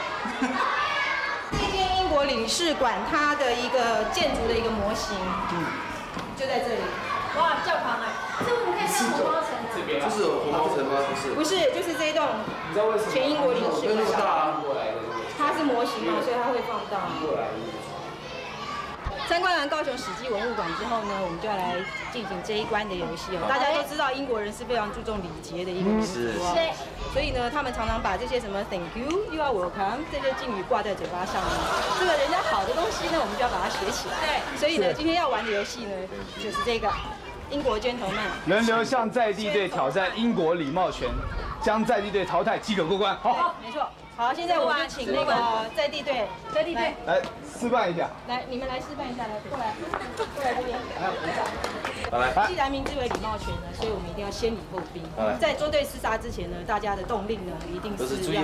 这间英国领事馆，它的一个建筑的一个模型，嗯，就在这里。哇，教堂哎，这我们可以看红毛城。这边这是红毛城吗？不是。不是，就是这一栋。前英国领事馆。它是模型嘛，所以它会放大。参观完高雄史迹文物馆之后呢，我们就要来进行这一关的游戏哦。大家都知道英国人是非常注重礼节的一个民族啊，所以呢，他们常常把这些什么 Thank you, you are welcome 这些敬语挂在嘴巴上面。这个人家好的东西呢，我们就要把它学起来。对，所以呢，今天要玩的游戏呢，就是这个英国尖头曼。轮流向在地队挑战英国礼貌拳，将在地队淘汰即可过关。好，没错。好，现在我就请那个在地队，在地队。来示范一下。来，你们来示范一下，来过来，过来这边。来，既然明知为礼貌拳呢，所以我们一定要先礼后兵。在中队厮杀之前呢，大家的动令呢，一定是要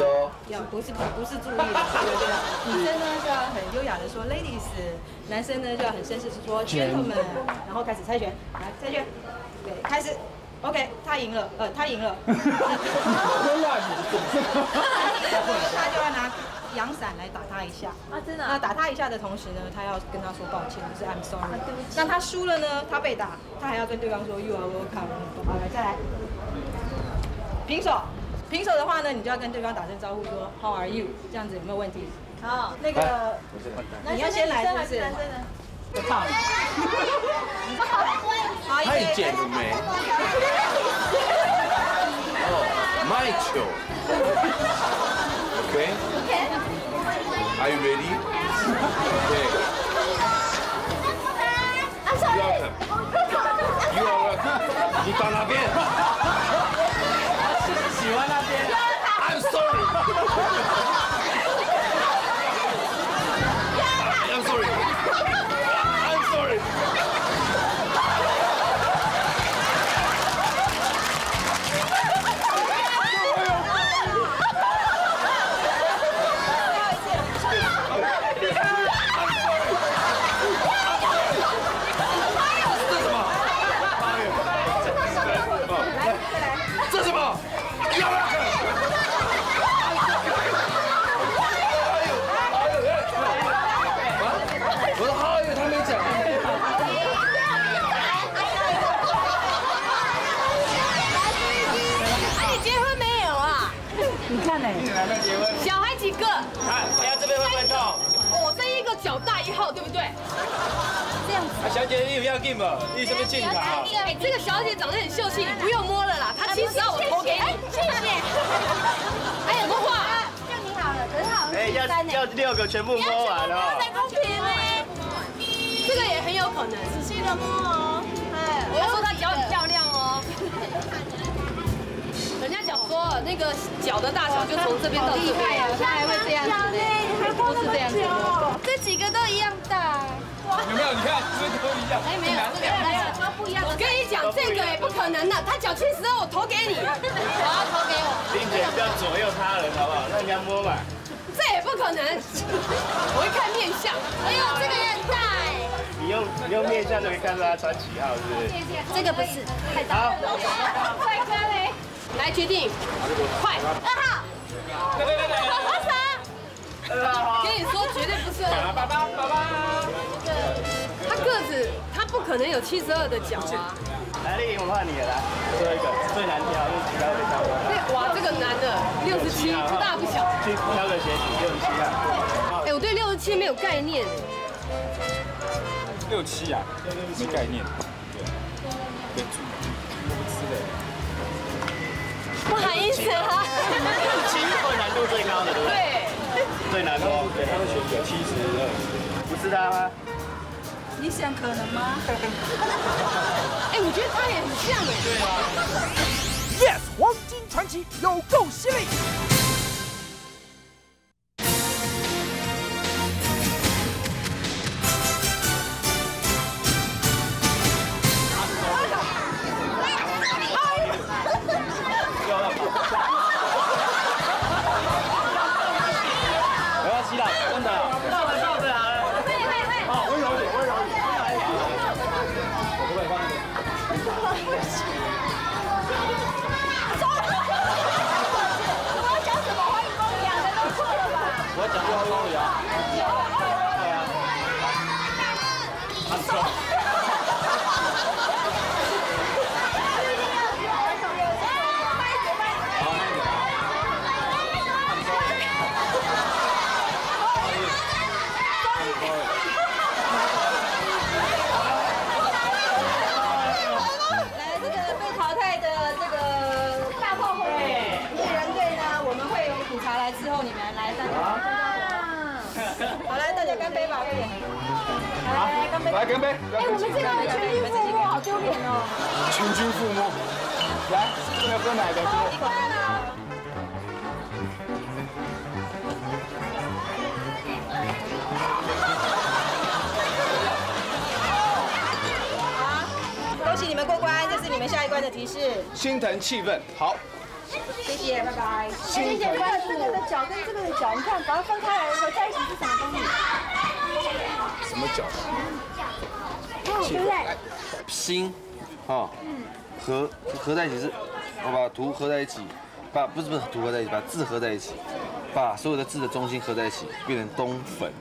要不是不是注意的，对对？女生呢就要很优雅的说 ladies，男生呢就要很绅士的说 gentlemen，然后开始猜拳，来猜拳，对，开始。OK，他赢了，呃，他赢了。他就要拿阳伞来打他一下。啊，真的。那打他一下的同时呢，他要跟他说抱歉，就是 I'm sorry。对不起那他输了呢，他被打，他还要跟对方说 You are welcome。好，来再来。平手，平手的话呢，你就要跟对方打声招呼说 How are you？这样子有没有问题？好，那个你要先来是不是？太简了没？哦，my show。Okay. Are you ready? Okay. Welcome. You are welcome. 你到哪边？要紧吗？你什么健康啊？哎，这个小姐长得很秀气，你不用摸了啦，她七十二我投给你。谢谢。还有个话，这样你好了，可是好像哎，要要六个全部摸完哦。太公平了。这个也很有可能。仔细的摸哦。哎，我要说她脚很漂亮哦。人家讲说那个脚的大小就从这边到这边。他还会这样子呢，不是这样子摸。这几个都一样大。有没有？你看，这都一样。哎，没有，这两个都不一样。我跟你讲，这个也不可能的，他脚七十二，我投给你。我要投给我。并且不要左右他人，好不好？让人家摸嘛。这也不可能，我会看面相。哎呦，这个也很大哎。你用你用面相就可以看出他穿几号，是不是？这个不是，太大。帅哥嘞。来决定，快，二号。跟你说绝对不是爸。爸爸爸爸。他个子，他不可能有七十二的脚啊。来，丽颖，我换你了，来，最后一个最难挑，用其他的挑。对，哇，这个男的六十七，不大不小。去挑个鞋子，六十七啊。哎，我对六十七没有概念。六七啊，没概念。对，不吃的。不好意思啊。六十七会难度最高的，对不对？对。最难哦，对，他们选择七十二。不是他吗？你想可能吗？哎，我觉得他也很像哎。对啊。Yes，黄金传奇有够犀利。来干杯。来干杯！哎，我们这个全军覆没，好丢脸哦。全军覆没。来，这个喝奶的。你看啊。恭喜你们过关，这是你们下一关的提示。心疼气氛，好。谢谢，拜拜。谢谢关这个的脚跟这个的脚，你看把它分开来合在一起是什么东西？什么脚？哦，对不对？心，啊，合合在一起是，我把图合在一起，把不是不是图合在一起，把字合在一起，把所有的字的中心合在一起，变成冬粉。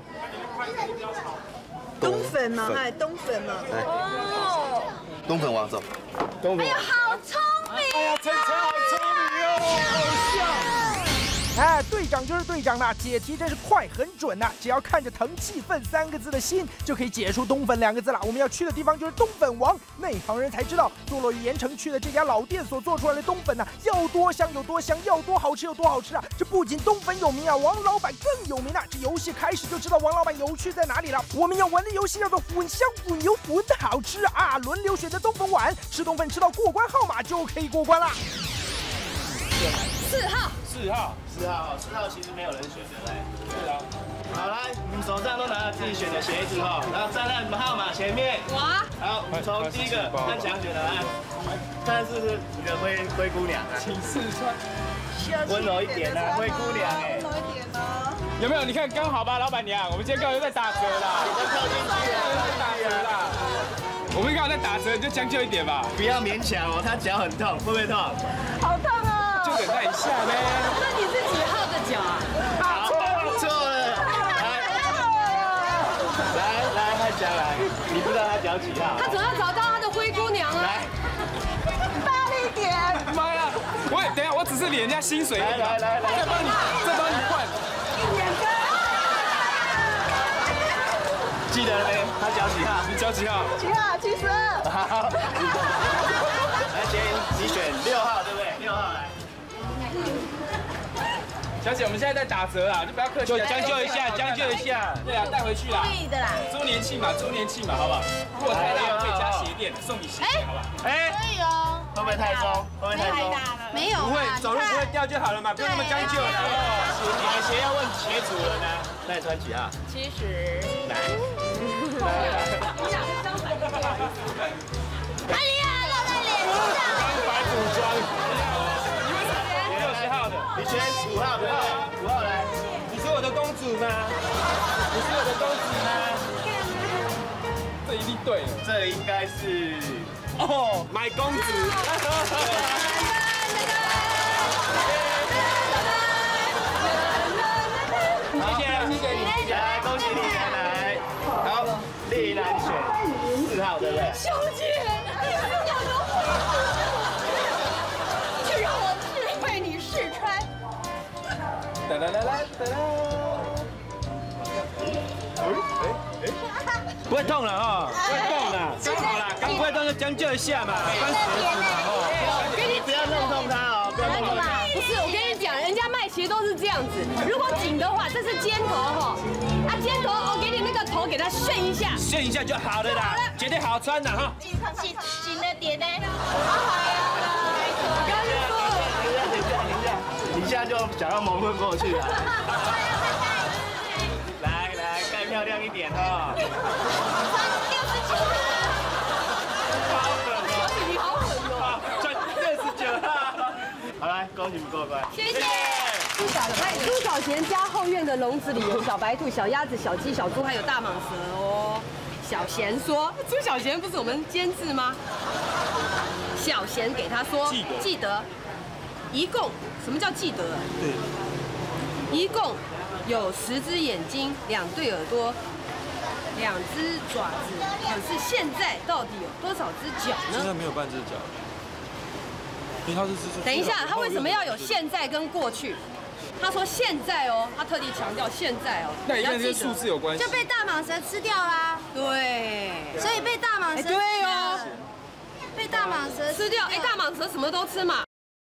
冬粉嘛，哎，冬粉嘛。哦。冬粉王走。冬粉。好聪明！哎呀，晨晨好聪明哦，好像。哎，队长就是队长啦，解题真是快很准呐！只要看着“腾气愤”三个字的心，就可以解出冬粉两个字了。我们要去的地方就是冬粉王，内行人才知道，坐落于盐城区的这家老店所做出来的冬粉呢，要多香有多香，要多好吃有多好吃啊！这不仅冬粉有名啊，王老板更有名啊！这游戏开始就知道王老板有趣在哪里了。我们要玩的游戏叫做“混香混油混好吃”啊，轮流选择冬粉碗，吃冬粉吃到过关号码就可以过关啦。四号，四号，四号，四号其实没有人选的嘞。是啊。好来，你们手上都拿了自己选的鞋子哈，然后站在你们号码前面。哇。好，我们从第一个看强选的来，看是不是你的灰灰姑娘啊？请试穿。温柔一点啊，灰姑娘哎。温柔一点呢。有没有？你看刚好吧，老板娘，我们今天刚好又在打折啦。你们靠进去了，在打折啦。我们刚好在打折，你就将就一点吧。不要勉强哦，他脚很痛，会不会痛？好痛忍耐一下呗。那你是几号的脚啊？好，错了。来，来来，看下来，你不知道他脚几号？他总要找到他的灰姑娘啊！来，大力点。妈呀！喂，等一下，我只是领人家薪水。来来来来，再帮你，再帮你换。一点歌。记得了没？他脚几号？你脚几号？几号？七十二。好。来，杰，你选六号，对不对？六号来。小姐，我们现在在打折啊，就不要客气就，将就一下，将就一下。对啊，带回去啦。可以的啦。周年庆嘛，周年庆嘛，好不好？如果太大可以加鞋垫，送你鞋垫，好不好？哎，可以哦。会不会太重？会不会太重？没有。不会，走路不会掉就好了嘛，不用那么将就啦。你的鞋要问鞋主人呢，那你穿几号？七十。来，来五号五号，五号来。你是我的公主吗？你是我的公主吗？这一定对，这应该是哦，买公主。谢谢，谢谢你，来恭喜你来。好，丽兰选四号，对不对？兄弟，来来来来来。不会痛了哈，不会痛了，刚好啦，刚不会痛就将就一下嘛，穿鞋子嘛，哦。你不要弄痛它哦，不要弄痛它。不是，我跟你讲，人家卖鞋都是这样子。如果紧的话，这是尖头哈，啊尖头，我给你那个头给它炫一下，炫一下就好了啦，绝对好穿的哈。紧紧紧的点呢？等一下，等一下，等一下，就想要蒙混过去 了。来来，盖漂亮一点哈。你好狠哦！穿六十九号。好来，恭喜你过关。谢谢。朱小朱小贤家后院的笼子里有小白兔、小鸭子、小鸡、小猪，还有大蟒蛇哦。小贤说：“朱小贤不是我们监制吗？”小贤给他说：“记得记得，一共什么叫记得？对，一共有十只眼睛，两对耳朵，两只爪子。可是现在到底有多少只脚呢？现在没有半只脚，因为它是是。等一下，他为什么要有现在跟过去？他说现在哦，他特地强调现在哦。那一定跟你要记数字有关系就。被大蟒蛇吃掉啦，对，所以被大蟒哎蛇对哦，被大蟒蛇吃掉。哎，大蟒蛇什么都吃嘛，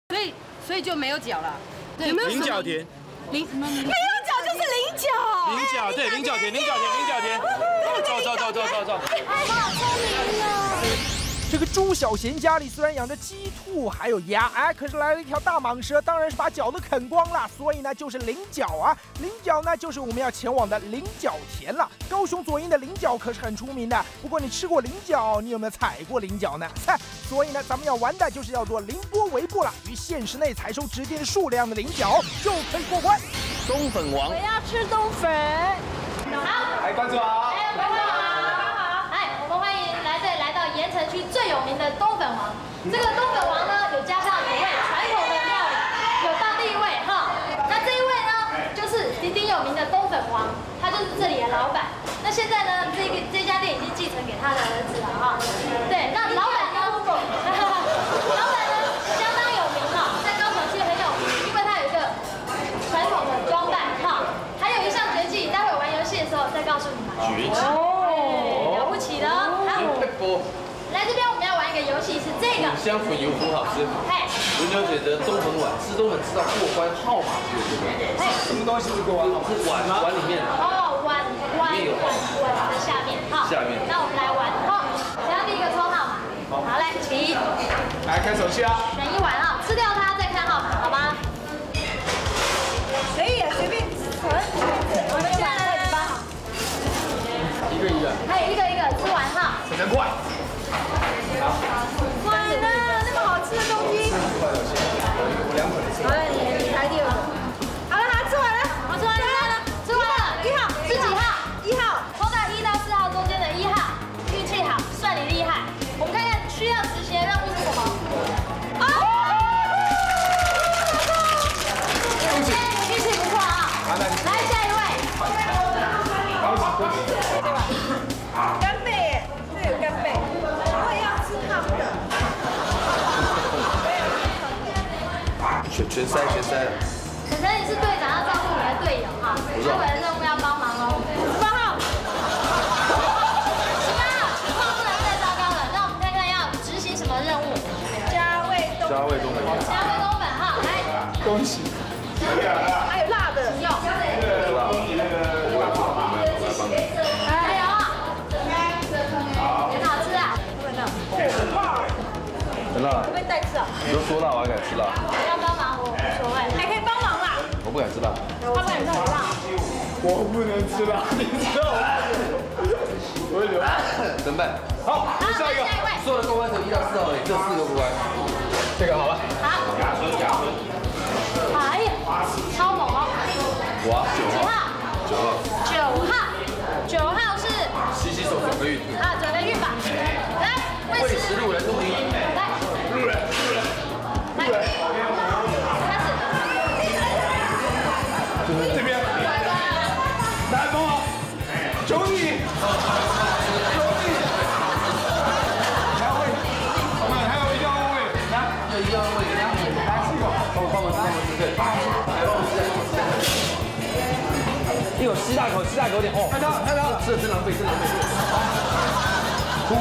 所以所以就没有脚了。有没有什么菱角田，菱没有脚就是菱角。菱角对，菱角田，菱角田，菱角田。走走走走走走。好聪明哦。这个朱小贤家里虽然养着鸡、兔还有鸭，哎，可是来了一条大蟒蛇，当然是把脚都啃光了，所以呢就是菱角啊。菱角呢就是我们要前往的菱角田了。高雄左营的菱角可是很出名的，不过你吃过菱角，你有没有踩过菱角呢？嗨，所以呢咱们要玩的就是叫做凌波微步了，于限时内采收指定数量的菱角就可以过关。冬粉王我，要吃冬粉。好，来，关注好。哎，观众好，连城区最有名的东粉王，这个东粉王呢有加上一位传统的料理，有到第一位哈。那这一位呢，就是鼎鼎有名的东粉王，他就是这里的老板。那现在呢，这个这家店已经继承给他的儿子了哈。对，那老板高总，老板呢相当有名哈，在高雄区很有名，因为他有一个传统的装扮哈，还有一项绝技，待会玩游戏的时候再告诉你们。这个。香粉油很好吃。嘿，轮流选择冬粉碗，吃冬粉吃到过关号码就有嘿，什么东西是过关号码？是碗碗里面。哦，碗碗碗碗的下面，好。下面那我们来玩，好，谁要第一个抽号码？好，来，起。来看手气啊！选一碗啊，吃掉它再看号码，好吗？可以啊，随便吃。我们现在来来吧。一个一个。还有一个一个吃完哈。非常快。全全塞全塞了。晨晨，你是队长，要照顾你的队友哈。待会的任务要帮忙哦。十八号。十八号，情况不能再糟糕了，让我们看看要执行什么任务。加味冬。加味冬粉。加味冬粉哈，来。恭喜。还有辣的。有。加油啊！很好吃啊。很辣。会不会带吃啊？你都说辣，我还敢吃辣？我不敢吃辣。他不敢吃辣。我不能吃辣，你知道吗？我会流汗。怎么办？好，下一个。所有的过关只有一到四号而已，只有四个过关。这个好了。好。哎呀，超猛哦！我，九几号？九号。九号。九号是。洗洗手，转个运。啊，转个运吧。来，喂食路人录音。口，吸大口点哦。看他，看他，吃的真狼狈，真狼狈。哭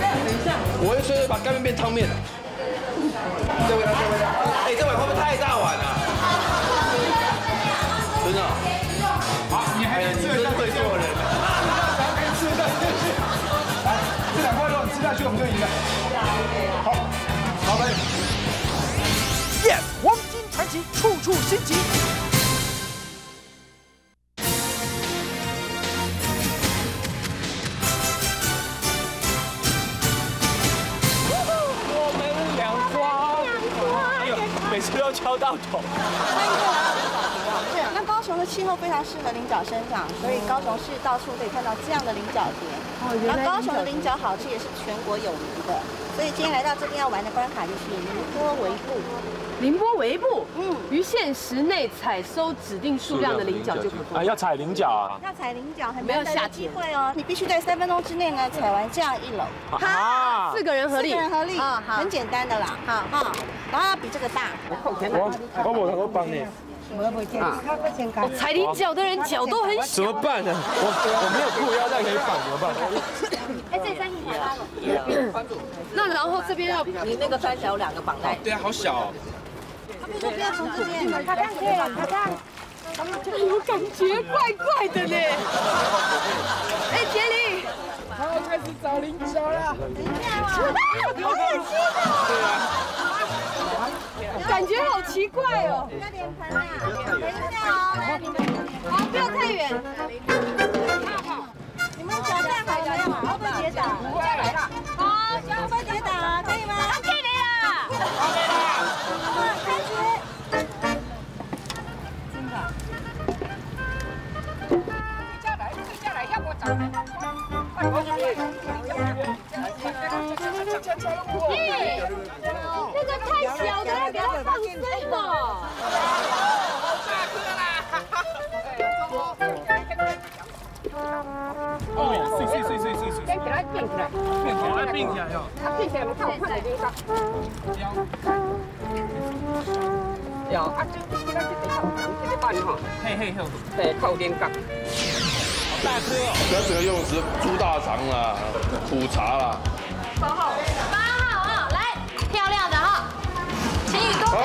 哎！等一下。我会随时把干面变汤面的。这味道，这味道。哎，这碗会不会太大碗了？真的。好，你还你真会做人。咱可以吃下去。来，这两块肉吃下去，我们就赢了。好，好嘞。Yes，黄金传奇处处心机。每次都敲到头。那高雄的气候非常适合菱角生长，所以高雄市到处可以看到这样的菱角田。哦原来那高雄的菱角好吃也是全国有名的，所以今天来到这边要玩的关卡就是宁波围步。宁波围步，嗯，于限时内采收指定数量的菱角就可以。啊，要踩菱角啊！要采菱角很没有下机会哦，你必须在三分钟之内呢采完这样一篓。好四个人合力，四个人合力，啊好很简单的啦，好哈，然后要比这个大。我我我我帮你，哦采菱角的人脚都很怎小。么办呢？我我没有裤腰带可以绑，怎么办？哎，这三一条 那然后这边要你那个三角有两个绑带。对啊，好小哦。这边从这边，看看看看。有感觉怪怪的呢。哎，杰里，他要开始找菱角了。等一下我也知道，感觉好奇怪哦。要脸盆啊！等一下哦，来你们，好，不要太远。你们脚站好没有？会不会跌倒？这个太小的，要给它放生了。哦，碎碎碎碎碎碎。变起来，变起来，变起来，变起来哟！变起来，我看我看你这个。有啊，这这个是得靠这个办哈。嘿嘿嘿。对，靠连杠。大颗哦。不要整个游泳池猪大肠啦、苦茶啦，八号，八号啊，来，漂亮的哈，请与东北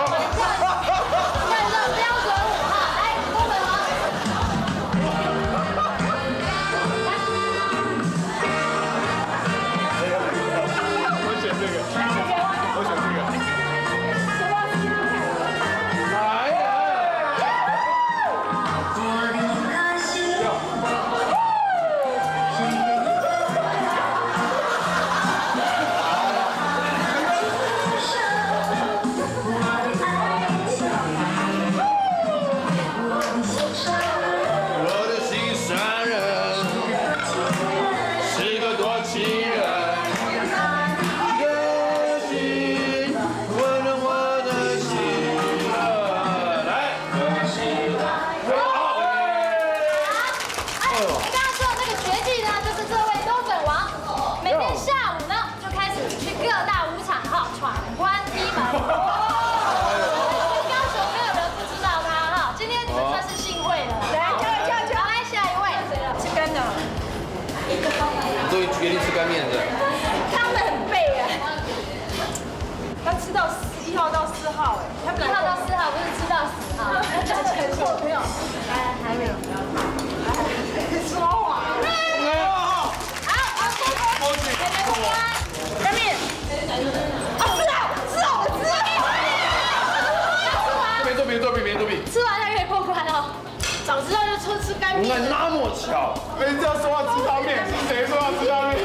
早知道就吃吃干面。那么巧，人家说要吃汤面，是谁说要吃汤面？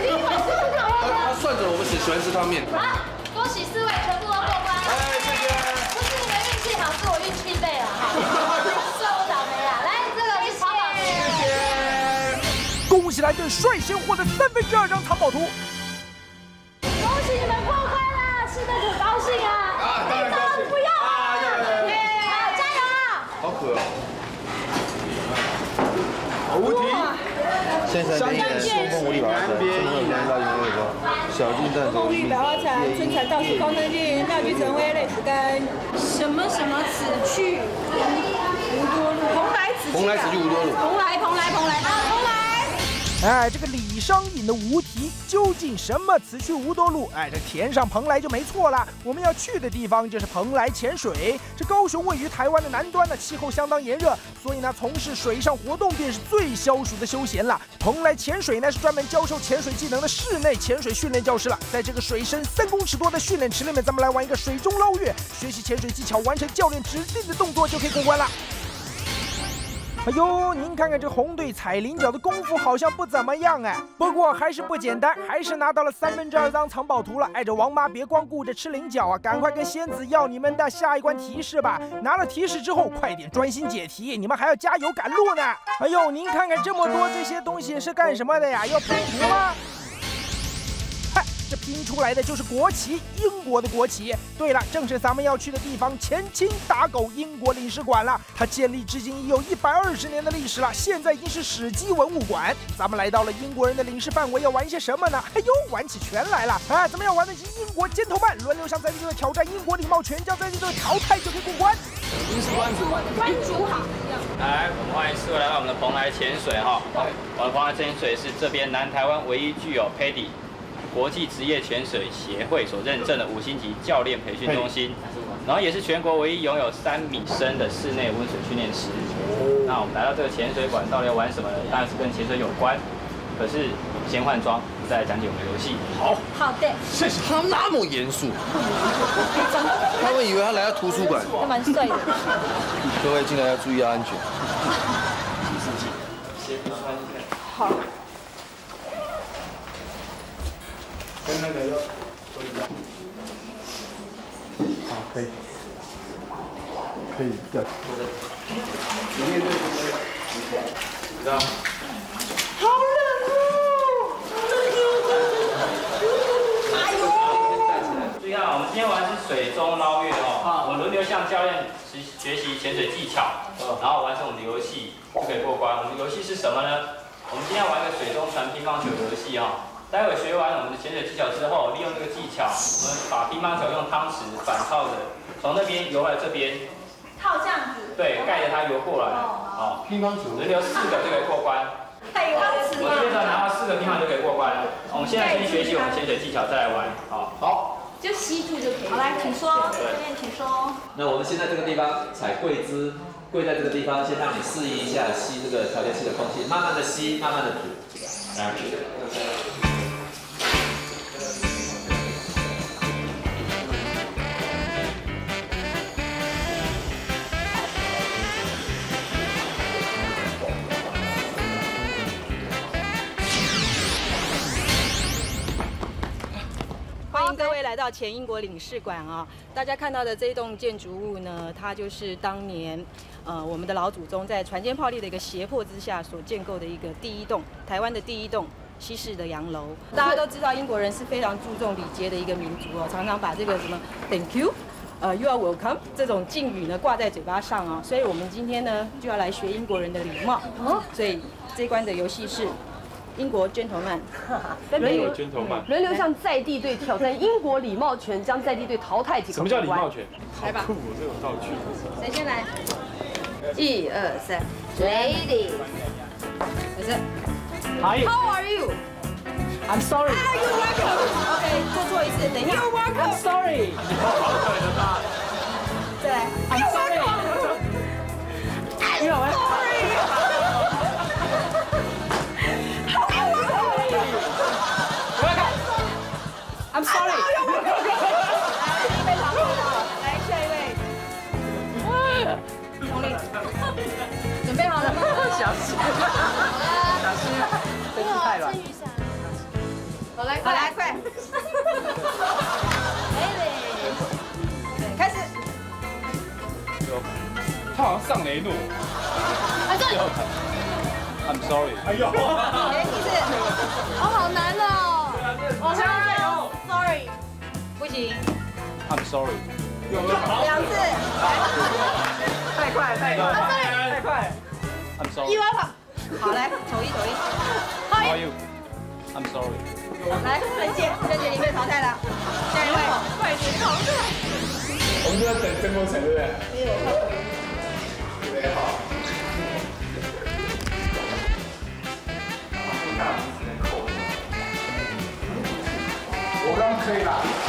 他算准我们喜喜欢吃汤面。好，恭喜四位全部都过关了。哎，谢谢。不是你们运气好，是我运气背了哈。算我倒霉啊！来，这个是藏宝图。恭喜来队率先获得三分之二张藏宝图。恭喜你们过关了，吃的很高兴啊！啊当然高兴不要啊！好渴哦。无题。现在第一人松凤无力宝山，松凤南大云味包，小金蛋头玉，百花村，春蚕到处高登进，妙具成威泪始干。什么什么此去无多路，蓬莱此蓬莱此去无多路。蓬莱蓬莱蓬莱蓬莱。哎，这个李商隐的无题究竟什么此去无多路？哎，这填上蓬莱就没错了。我们要去的地方就是蓬莱潜水。这高雄位于台湾的南端呢，气候相当炎热，所以呢，从事水上活动便是最消暑的休闲了。蓬莱潜水呢是专门教授潜水技能的室内潜水训练教室了。在这个水深三公尺多的训练池里面，咱们来玩一个水中捞月，学习潜水技巧，完成教练指定的动作就可以过关了。哎呦，您看看这红队踩菱角的功夫好像不怎么样哎，不过还是不简单，还是拿到了三分之二张藏宝图了。哎，这王妈别光顾着吃菱角啊，赶快跟仙子要你们的下一关提示吧。拿了提示之后，快点专心解题，你们还要加油赶路呢。哎呦，您看看这么多这些东西是干什么的呀？要拼图吗？嗨，这拼出来的就是国旗，英国的国旗。对了，正是咱们要去的地方——前清打狗英国领事馆了。它建立至今已有一百二十年的历史了，现在已经是史迹文物馆。咱们来到了英国人的领事范围，要玩些什么呢？哎呦，玩起拳来了！啊，咱们要玩的是英国尖头曼，轮流向在地队挑战英国礼貌拳，将在地队淘汰就可以过关。您是关主，关主好。来，我们欢迎四位来到我们的蓬莱潜水哈。我们蓬莱潜水是这边南台湾唯一具有 PADI 国际职业潜水协会所认证的五星级教练培训中心，然后也是全国唯一拥有三米深的室内温水训练池。那我们来到这个潜水馆，到底要玩什么呢？当然是跟潜水有关。可是先换装，再来讲解我们的游戏。好，好的，谢谢他那么严肃，他们以为他来到图书馆。他蛮帅的。各位进来要注意安全。好。跟那个要好，可以，可以的。里面这个，好冷哦！哎呦！注意看，我们今天玩的是水中捞月哦，我们轮流向教练学学习潜水技巧，然后完成我们的游戏就可以过关。我们的游戏是什么呢？我们今天玩个水中传乒乓球游戏哈。待会学完我们的潜水技巧之后，利用这个技巧，我们把乒乓球用汤匙反套着，从那边游来这边，套这样子。对，盖着它游过来。哦，乒乓球轮流四个就可以过关。太有我这边只要拿到四个拼盘就可以过关了。我们现在先学习我们潜水技巧，再来玩。好，好，就吸住就可以。好，来，请说，教练，请说。那我们现在这个地方踩跪姿，跪在这个地方，先让你适应一下吸这个调节器的空气，慢慢的吸，慢慢的吐。来。迎各位来到前英国领事馆啊！大家看到的这一栋建筑物呢，它就是当年呃我们的老祖宗在船坚炮利的一个胁迫之下所建构的一个第一栋台湾的第一栋西式的洋楼。大家都知道英国人是非常注重礼节的一个民族哦，常常把这个什么 Thank you，呃 You are welcome 这种敬语呢挂在嘴巴上啊。所以我们今天呢就要来学英国人的礼貌。所以这一关的游戏是。英国 gentleman，轮流 gentleman 轮流向在地队挑战英国礼貌拳，将在地队淘汰几个。什么叫礼貌拳？来吧，酷，这种道具。谁先来？一二三，Ready。开始。Hi. How are you? I'm sorry. Are you welcome? OK，做错一次，等一下。You're welcome. I'm sorry. 再来。I'm sorry. You're welcome. I'm sorry. 非常好，来下一位。红丽，准备好了吗？小心，小心，这次太软。好来，快来，快。对，开始。他好像上雷诺。还是。I'm sorry。哎呦。来一次。哦，好难哦。往上加油。Sorry。不行。I'm sorry。两次。太快，太快，太快。I'm sorry。一万跑。好，来，走一走一。How are you? I'm sorry。来，任姐，任姐你被淘汰了。下一位。快点淘汰。我们就要等曾国成，对不对？准备好。可以吧，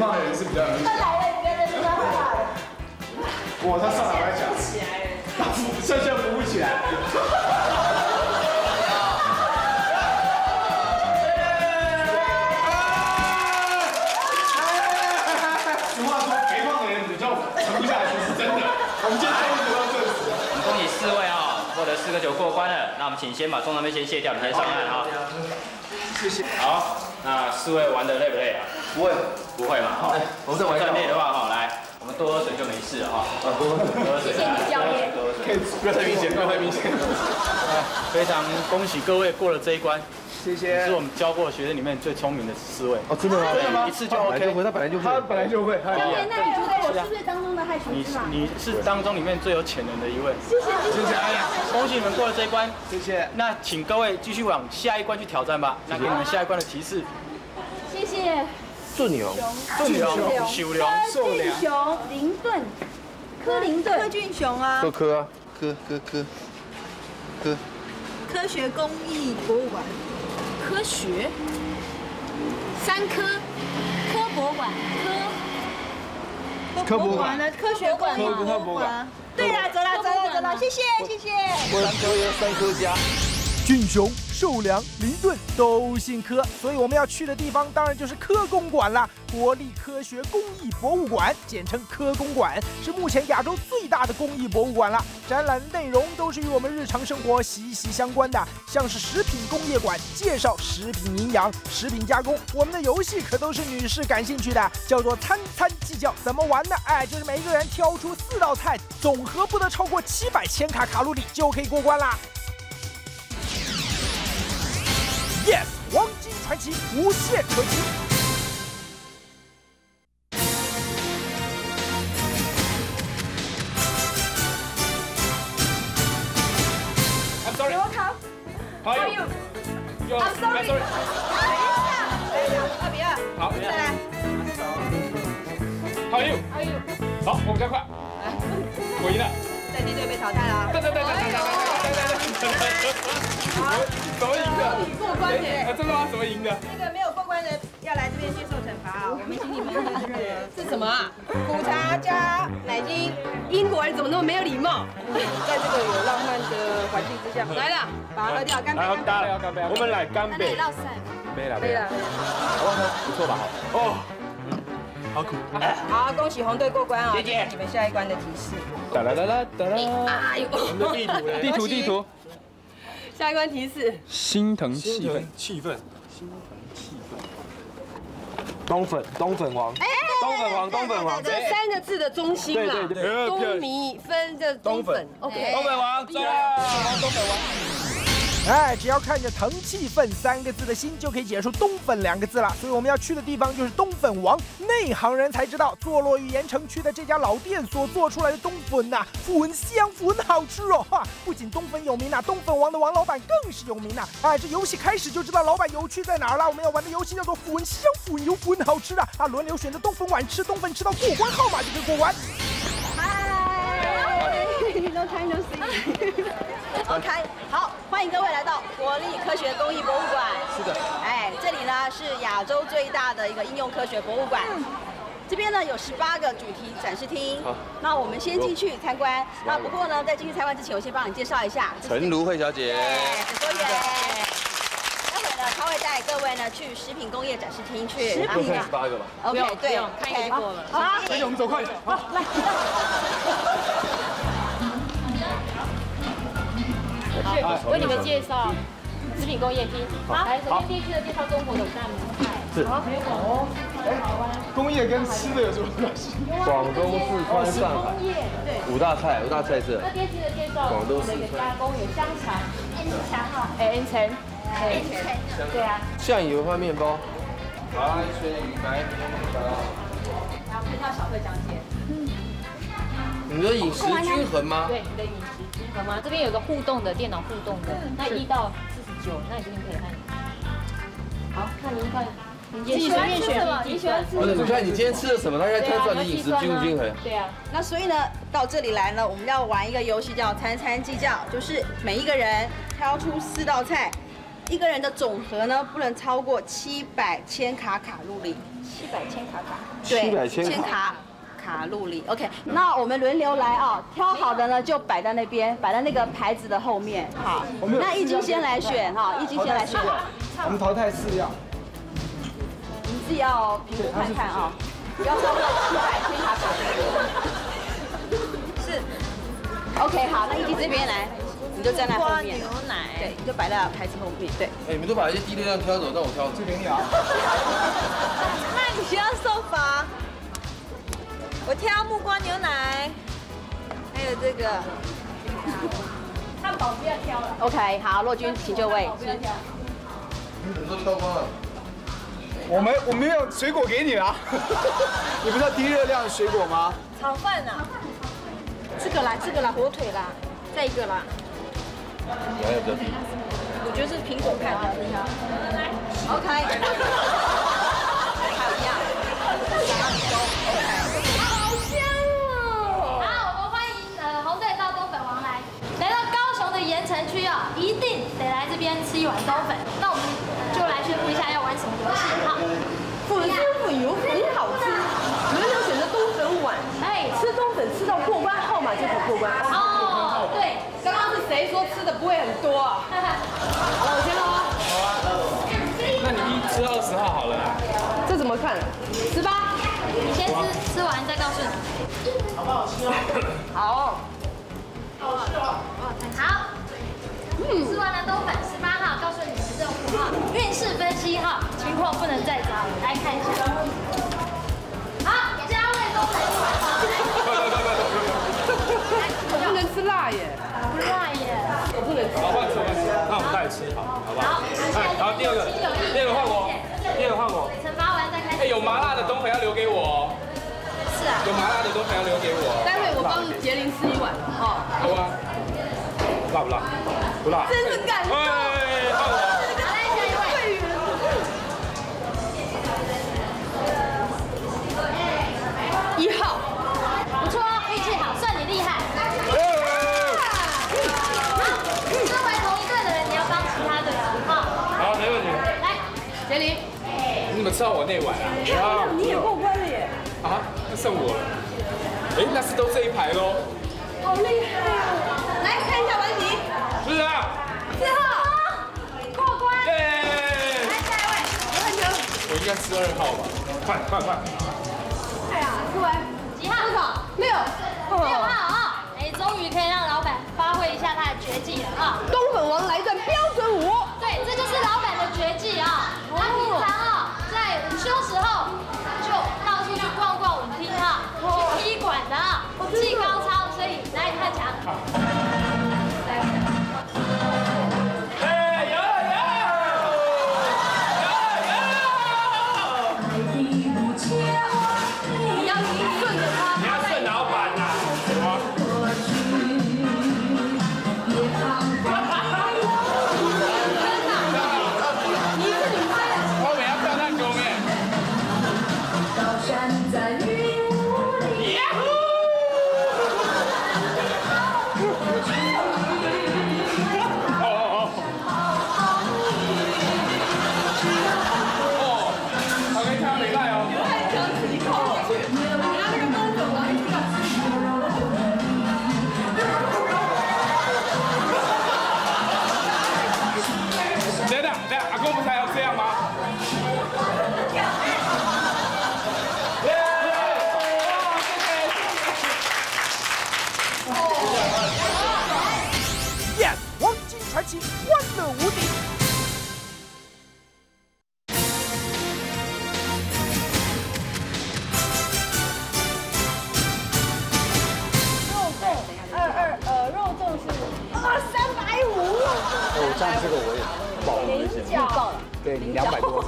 胖的人是比较容易。他来了，你别人知道他来了。哇，他上来我还讲，剩下扶不起来。俗话说，肥胖的人比较沉不下去，是真的。我们今天终于得到证实了。我们恭喜四位啊，获得四个球过关了。那我们请先把重装备先卸掉，你先上岸啊。谢谢。好，那四位玩的累不累啊？不会，不会嘛？哈，我在玩算累的话哈，来，我们多喝水就没事了哈。啊，多喝多喝水。谢谢你教练多喝水。不要太明显，不要太明显。非常恭喜各位过了这一关，谢谢。是我们教过的学生里面最聪明的四位。哦，真的吗？真的吗一次就本来就 OK。会，他本来就会。他本来就会，他很厉害。那你觉得我是不是当中的害群你之马？你是当中里面最有潜能的一位，谢谢谢谢谢，哎呀，恭喜你们过了这一关。谢谢。那请各位继续往下一关去挑战吧。那给你们下一关的提示：谢谢。顺牛，顺流、修流、柯俊雄、林顿、柯林顿、柯俊雄啊。柯柯啊，柯柯柯。柯，科学工艺博物馆，科学，三科，科博馆，科科博馆。的科学馆，科科博馆。对啦，走啦，走啦，走啦，谢谢，谢谢。三科三科加。俊雄、寿良、林顿都姓柯，所以我们要去的地方当然就是科公馆啦。国立科学工艺博物馆，简称科公馆，是目前亚洲最大的工艺博物馆了。展览内容都是与我们日常生活息息相关的，像是食品工业馆介绍食品营养、食品加工。我们的游戏可都是女士感兴趣的，叫做餐餐计较。怎么玩呢？哎，就是每一个人挑出四道菜，总和不得超过七百千卡卡路里就可以过关啦。金传奇无限可击。I'm sorry. Welcome. How are you? Yo, I'm sorry. I'm sorry. 二比二，好，再来。How are you? How are you？好，我们加快。我赢了。地队被淘汰了。啊怎么赢的过关的哎真的吗怎么赢的那个没有过关的要来这边接受惩罚啊我们请你们喝这个是什么啊苦茶加奶精英国人怎么那么没有礼貌在这个有浪漫的环境之下来了把它喝掉干杯干杯我们来干杯杯了杯了好不好不错吧哦好苦。好，恭喜红队过关啊！谢谢你们下一关的提示。哒啦啦啦哒啦。哎呦，我们的地图嘞？地图地图。下一关提示。心疼气氛，气氛。冬粉，冬粉王，东粉王，东粉王，这三个字的中心啦，对对对东迷分的东粉，OK，东粉王，对，冬粉王。哎，只要看着“腾气氛”三个字的心，就可以解出“东粉”两个字了。所以我们要去的地方就是东粉王。内行人才知道，坐落于盐城区的这家老店所做出来的冬粉呐、粉香粉好吃哦！哈，不仅冬粉有名呐、东粉王的王老板更是有名呐、哎，这游戏开始就知道老板有趣在哪儿了。我们要玩的游戏叫做粉香粉油粉好吃啊！啊，轮流选择冬粉碗吃，冬粉吃到过关号码就可以过关。嗨，No time no see。OK，好，欢迎各位来到国立科学工艺博物馆。是的，哎，这里呢是亚洲最大的一个应用科学博物馆。这边呢有十八个主题展示厅。好，那我们先进去参观。那不过呢，在进去参观之前，我先帮你介绍一下。陈如慧小姐。很多元。待会呢，她会带各位呢去食品工业展示厅去。食品十八个吧。OK，对，看一个就过了。好，小姐，我们走快一点。好，来。为你们介绍食品工业厅。好，来，首先第一区的介绍中国的五大名菜。是。好，还有广东。工业跟吃的有什么关系？广东、四川、上海，五大菜，五大菜色。那第二区的介绍，广东、我们的一个加工有香肠、N 肠哈，哎 N 层，N 层，对啊。酱油花面包，白水鱼白面包。然后配套小费讲解。你的饮食均衡吗？对，你的饮食这边有个互动的电脑互动的，那一到四十九，那你这边可以看。好，看您看，你自己随便选，你喜欢吃什么，你看你今天吃了什么，他应该推出来你饮食均不均衡。对啊。那所以呢，到这里来呢，我们要玩一个游戏叫餐餐计较，就是每一个人挑出四道菜，一个人的总和呢不能超过七百千卡卡路里。七百千卡卡。对，700千卡千卡。卡路里，OK，那我们轮流来啊，挑好的呢就摆在那边，摆在那个牌子的后面。好，那易经先来选哈，易经先来选。我们淘汰四样。你自己要评估看看啊，不要超过七百千卡卡路里。是，OK，好，那易经这边来，你就站在后面。牛奶。对，你就摆在牌子后面。对。哎，你们都把一些低热量挑走，让我挑。这边你啊。那你需要受罚。我挑木瓜牛奶，还有这个汉堡不要挑了。OK，好，洛君请就位。你都挑光了？我们我没有水果给你啦。你不是要低热量的水果吗？炒饭啊，这个啦，这个啦，火腿啦，再一个啦。我还有比较低。我觉得是苹果派的。OK。碗冬粉。那我们就来宣布一下要玩什么游戏。好，粉香粉油很好吃，轮流选择冬粉碗，哎，吃冬粉吃到过关号码就可以过关。哦，对，刚刚是谁说吃的不会很多啊？好了，我先喽。好啊，那你一吃二十号好了啦。这怎么看？十八。你先吃，吃完再告诉你。好不好吃哦？好。好吃哦。好。吃完了都粉，十八号，告诉你十这五号，运势分析哈，情况不能再糟，来看一下。好，家味冬粉。不能吃辣耶，不辣耶，不能吃。好，换桌，换，那我们再吃好，好吧？好，好，第二个，第二个换我，第二个换我。惩罚完再开。哎，有麻辣的冬粉要留给我。是啊。有麻辣的冬粉要留给我。待会我帮杰林吃一碗，好好？好啊。辣不辣？不辣。真是感动。哎，换我。来下一位。一号，不错哦，运气好，算你厉害。好，身为同一队的人，你要帮其他队员哈。好，没问题。来，杰林，你怎么知道我那碗啊？你也过关了耶，啊，那剩我了。哎，那是都这一排喽。好厉害哦！应该十二号吧？快快快！哎呀，出来，几号？多少？六，六号啊！哎，终于可以让老板发挥一下他的绝技了啊！东本王来一段标准舞。对，这就是老板的绝技啊！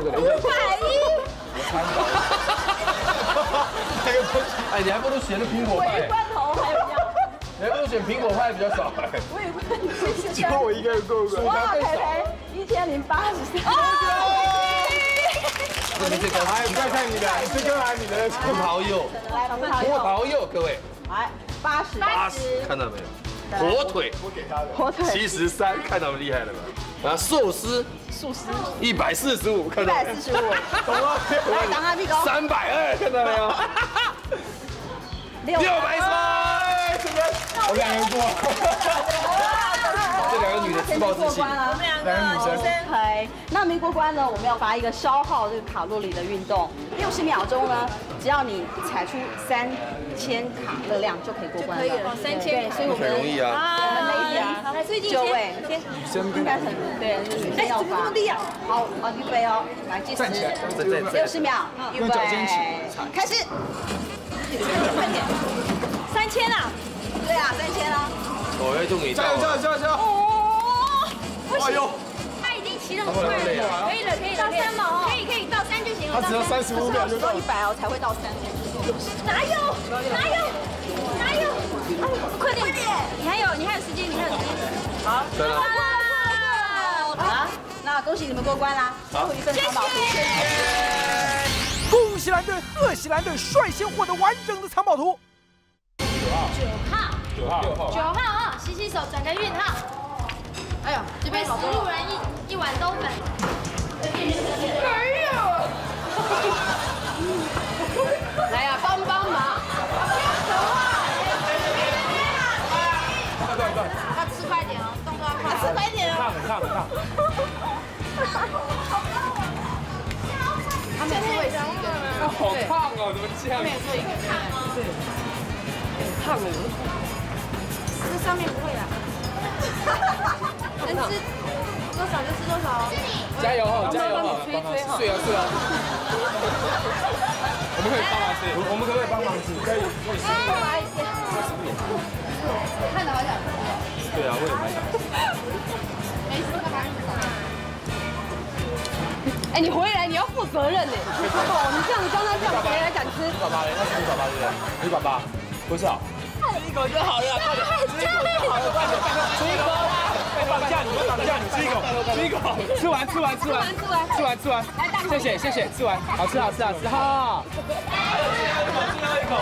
五百一，还有东西，哎，你还不如选那苹果派，罐头还有这样，你还不如选苹果派比较少。尾罐头就我一个人够了哇，培培一千零八十三，你这个，哎，你再看你的，这个啊你的葡萄柚，来葡萄葡柚，萄柚，各位，来八十，八十，看到没有？火腿，我给他的，火腿。七十三，看到厉害了吧？啊，寿司，素食一百四十五，看到没有？145懂了，来当阿屁狗三百二，看到没有？六六百三，哎，怎么？我两过。这两个女的自暴自弃，过关了，两个女生。OK，那没过关呢，我们要发一个消耗这个卡路里的运动，六十秒钟呢，只要你踩出三千卡热量就可以过关了。就可以了对3000对，所以我们很容易啊好来最近九位先应该很对，就是女生要哎怎么这么低啊。好，好，预备哦，来计时六十秒，预备开始。快点，三千啊！对啊，三千啊。我要用你加油加油加油加油！哦，不行哎呦，他已经骑那么快了，可以了，可以了，到三毛，可以可以到三就行了。他只要三十五秒就到一百哦才会到三。哪有哪有哪有？快点快点！你还有你还有。好，对了好，那恭喜你们过关啦！最后一份藏宝图，谢谢。恭喜蓝队、贺喜蓝队率先获得完整的藏宝图。九号，九号，六号九号啊，洗洗手，转个运哈。哎呦，这边十路人一一碗冬粉。没有。来呀，点哦。烫烫很烫。他每次会是一个，好烫哦，怎么这样？每次一个烫哦。烫哦。这上面不会啦。能吃多少？就吃多少？哦。加油哈，加油哈，帮忙吹吹哈。对啊对啊。我们可以帮忙吃，我们可不可以帮忙吃？可以，可以吃。帮忙一些。看着好想吃。对啊，我也蛮想吃。没事，干嘛哎，你回来你要负责任呢。哦，你这样子刚刚这样，谁还敢吃？你爸爸嘞？那是你爸爸对不对？你爸爸不是啊？哦，吃一口就好了，快点，吃一口就好了，快点，吃一口啦！绑架你，我绑架你，吃一口，吃一口，吃完，吃完，吃完，吃完吃完，吃完，谢谢，谢谢，吃完，好吃，好吃，好吃，哈。加油，加油，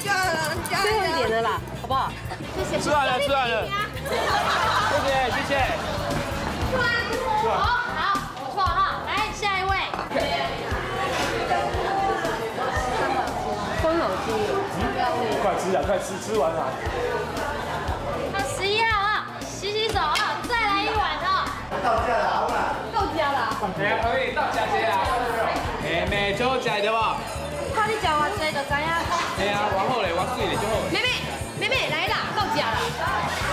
最后一点的啦，好不好？谢谢。吃完了，吃完了，谢谢，谢谢。好，好，不错哈。来，下一位。快吃啊，快吃，吃完了。那十一号啊，洗洗手啊，再来一碗啊。到家了。哎呀，可以到家姐啊。妹妹就食对吧？讲话多就知影。哎呀，我好嘞，我水嘞就好。妹妹，妹妹来啦，到家了。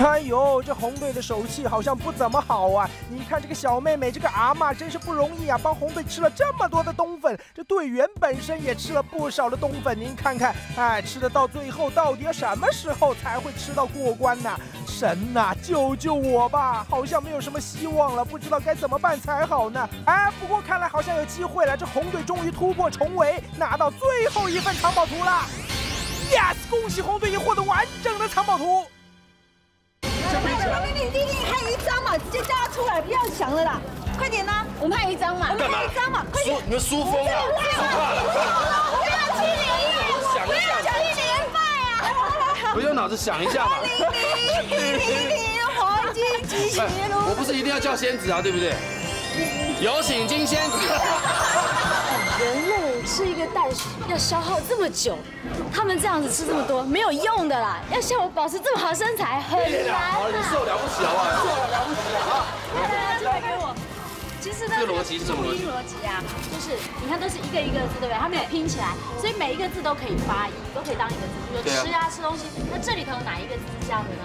哎呦，这红队的手气好像不怎么好啊！你看这个小妹妹，这个阿嬷真是不容易啊，帮红队吃了这么多的冬粉，这队员本身也吃了不少的冬粉。您看看，哎，吃的到最后，到底要什么时候才会吃到过关呢？神呐，救救我吧！好像没有什么希望了，不知道该怎么办才好呢。哎，不过看来好像有机会了，这红队终于突破重围，拿到最后一份藏宝图了。Yes，恭喜红队也获得完整的藏宝图。你你弟弟还有一张嘛，直接叫他出来，不要想了啦，快点呐！我们还有一张嘛，我们还有一张嘛，快点！你们疏风啊？不要去年夜，不要去年拜啊！不用脑子想一下嘛。黄金吉祥路。我不是一定要叫仙子啊，对不对？有请金仙子。人类吃一个蛋要消耗这么久，他们这样子吃这么多没有用的啦，要像我保持这么好的身材很难好了，你瘦了不起好不好？瘦了了不起啊！来来来，这个给我。其实呢，这个逻辑是什么逻辑逻辑啊，就是你看都是一个一个字，对不对？它没有拼起来，所以每一个字都可以发音，都可以当一个字。比如吃啊，吃东西。那这里头有哪一个字是这样的呢？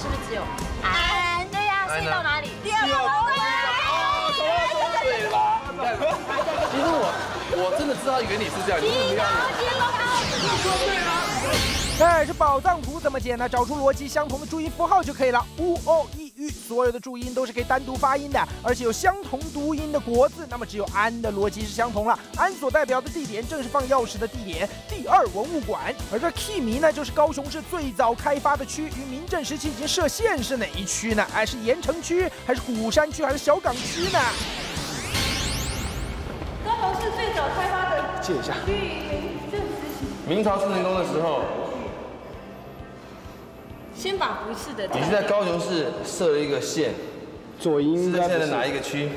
是不是只有安？对呀，所以到哪里？第二个。其实我我真的知道原理是这样，你为什么要？哎，这宝藏图怎么解呢？找出逻辑相同的注音符号就可以了。u o i ü，所有的注音都是可以单独发音的，而且有相同读音的国字。那么只有安的逻辑是相同了。安所代表的地点正是放钥匙的地点，第二文物馆。而这 K 迷呢，就是高雄市最早开发的区，于民政时期已经设县是哪一区呢？哎，是盐城区，还是鼓山区，还是小港区呢？高雄市最早开发的借一下。区域政时期，明朝四成宫的时候，先把不是的你是在高雄市设了一个县，左营是在现在哪一个区？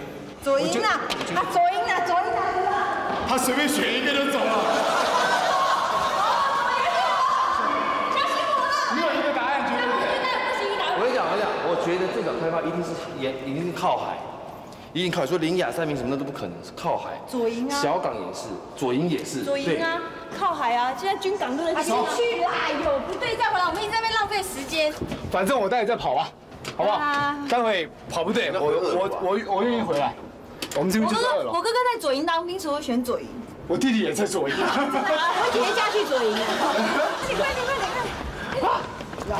左营啊，啊左营啊，左营啊，他随便选一个就走了。没有一个答案。我跟你讲，我跟你讲，我觉得最早开发一定是沿，一定是靠海，一定靠说林雅、三明什么的都不可能，是靠海。左营啊小港也是，左营也是。左营啊，靠海啊，现在军港都在先去啦，有不对再回来，我们一直在那边浪费时间。反正我待会再跑吧，好不好啊？待会跑不对，我我我我愿意回来。我们这边我哥哥，就是二楼我。哥哥在左营当兵，所以我选左营。我弟弟也在左营。我姐姐嫁去左营了。你 快点，快点，快点！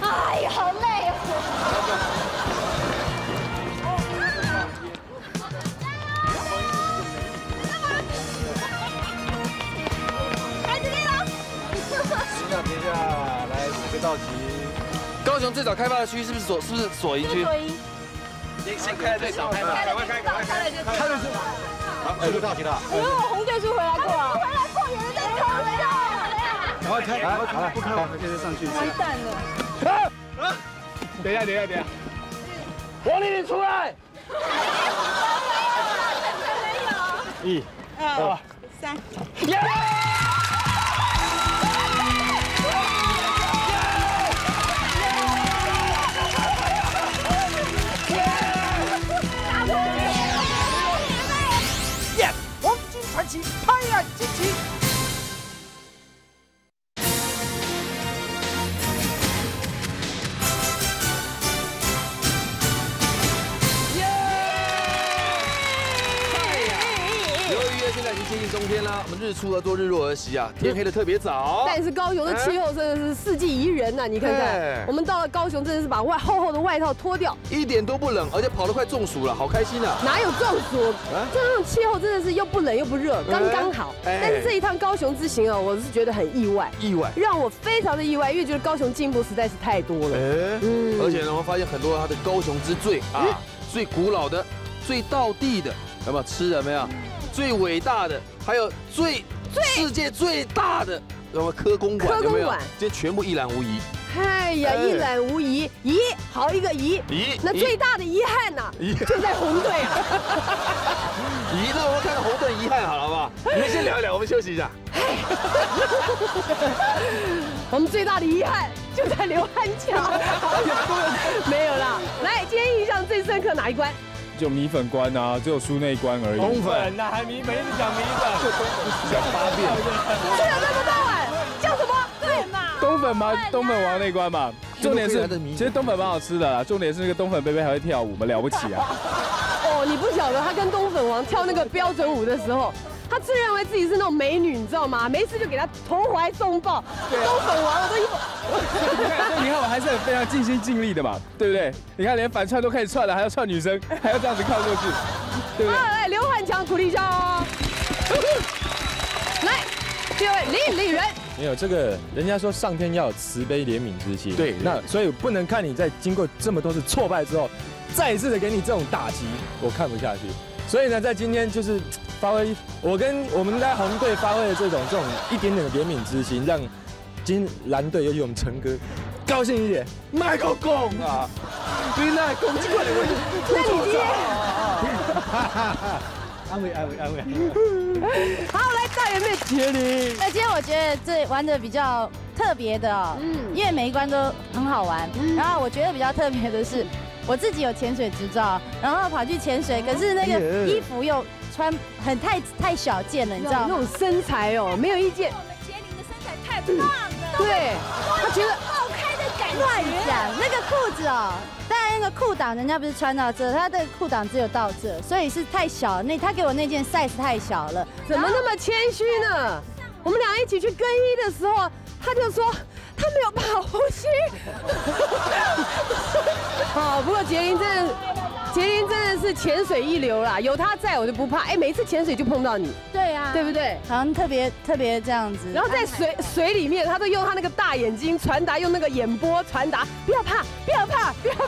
哎呀，好累下，停下，来四个道题。高雄最早开发的区是不是左？是不是左营区？左营。先先开最早开发，赶快开，赶快开，开的是。好，这个道题了。哎呦，红队是回来过啊！回来过，有人在偷笑。赶快开，赶快开，不开我们现在上去。完蛋了。啊！等一下，等一下，等一下。王丽丽出来。一、二、三。耶！出了多，日落而息啊，天黑的特别早。但是高雄的气候真的是四季宜人呐、你看哎看，我们到了高雄真的是把外厚厚的外套脱掉，一点都不冷，而且跑得快中暑了，好开心啊！哪有中暑？啊这种气候真的是又不冷又不热，刚刚好。哎但是这一趟高雄之行啊，我是觉得很意外，意外。让我非常的意外，因为觉得高雄进步实在是太多了。哎，而且呢，我发现很多它的高雄之最啊，最古老的、最道地的，有没有吃的没有？最伟大的，还有最世界最大的，什么科公馆？有没有科公馆？今天全部一览无遗。哎呀，哎一览无遗，遗好一个遗，遗那最大的遗憾呐、遗就在红队啊。遗那我们看看红队遗憾好了，好不好？你们先聊一聊，我们休息一下。我们最大的遗憾就在刘汉强，没有啦。来，今天印象最深刻哪一关？就米粉关啊，只有输那一关而已。东粉呐还米粉一直讲米粉，讲八遍。吃了这么多碗，叫什么？对嘛？东粉吗？东粉王那关嘛。重点是，其实东粉蛮好吃的啦。重点是那个东粉贝贝还会跳舞，我们了不起啊！哦，你不晓得他跟东粉王跳那个标准舞的时候，他自认为自己是那种美女，你知道吗？没事就给他投怀送抱。都粉完了都一你看，你看我还是很非常尽心尽力的嘛，对不对？你看连反串都可以串了，还要串女生，还要这样子靠过去，对不对？来，刘汉强鼓励一下哦。来，第二位李李仁。没有这个，人家说上天要有慈悲怜悯之心。对那所以不能看你在经过这么多次挫败之后，再一次的给你这种打击，我看不下去。所以呢，在今天就是发挥我跟我们在红队发挥的这种这种一点点的怜悯之心，让今蓝队尤其我们陈哥高兴一点。麦克讲啊，你那攻击过来，那你今天安慰安慰安慰。好，来大圆妹接你。那今天我觉得这玩的比较特别的哦，嗯，因为每一关都很好玩。然后我觉得比较特别的是，我自己有潜水执照，然后跑去潜水，可是那个衣服又穿很太太小件了，你知道吗？那种身材哦，没有意见。太棒了，对，他觉得爆开的感觉。乱讲，那个裤子哦，当然那个裤裆人家不是穿到这，他的裤裆只有到这，所以是太小。那他给我那件 size 太小了，怎么那么谦虚呢？我们俩一起去更衣的时候，他就说他没有办法呼吸。好，不过杰林真的，杰林真的是潜水一流啦，有他在我就不怕。哎，每次潜水就碰到你，对啊，对不对？好像特别特别这样子。然后在水水里面，他都用他那个大眼睛传达，用那个眼波传达，不要怕，不要怕，不要怕。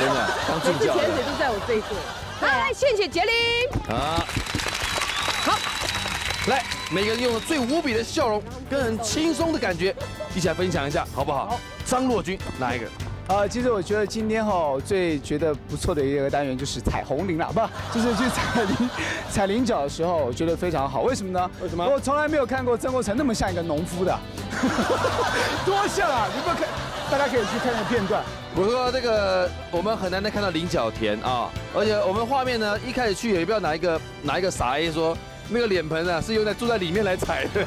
真的当助教每次潜水都在我这一队。好，来，谢谢杰林。啊，好，来，每个人用了最无比的笑容跟很轻松的感觉，一起来分享一下，好不好？张若君哪一个？啊，其实我觉得今天哈最觉得不错的一个单元就是彩虹铃了，不，就是去踩菱踩菱角的时候，我觉得非常好。为什么呢？为什么？我从来没有看过曾国成那么像一个农夫的，多像啊！你们看，大家可以去看那个片段。我说这个我们很难再看到菱角田啊，而且我们画面呢一开始去也不知道哪一个哪一个傻 A 说那个脸盆啊是用在住在里面来踩的。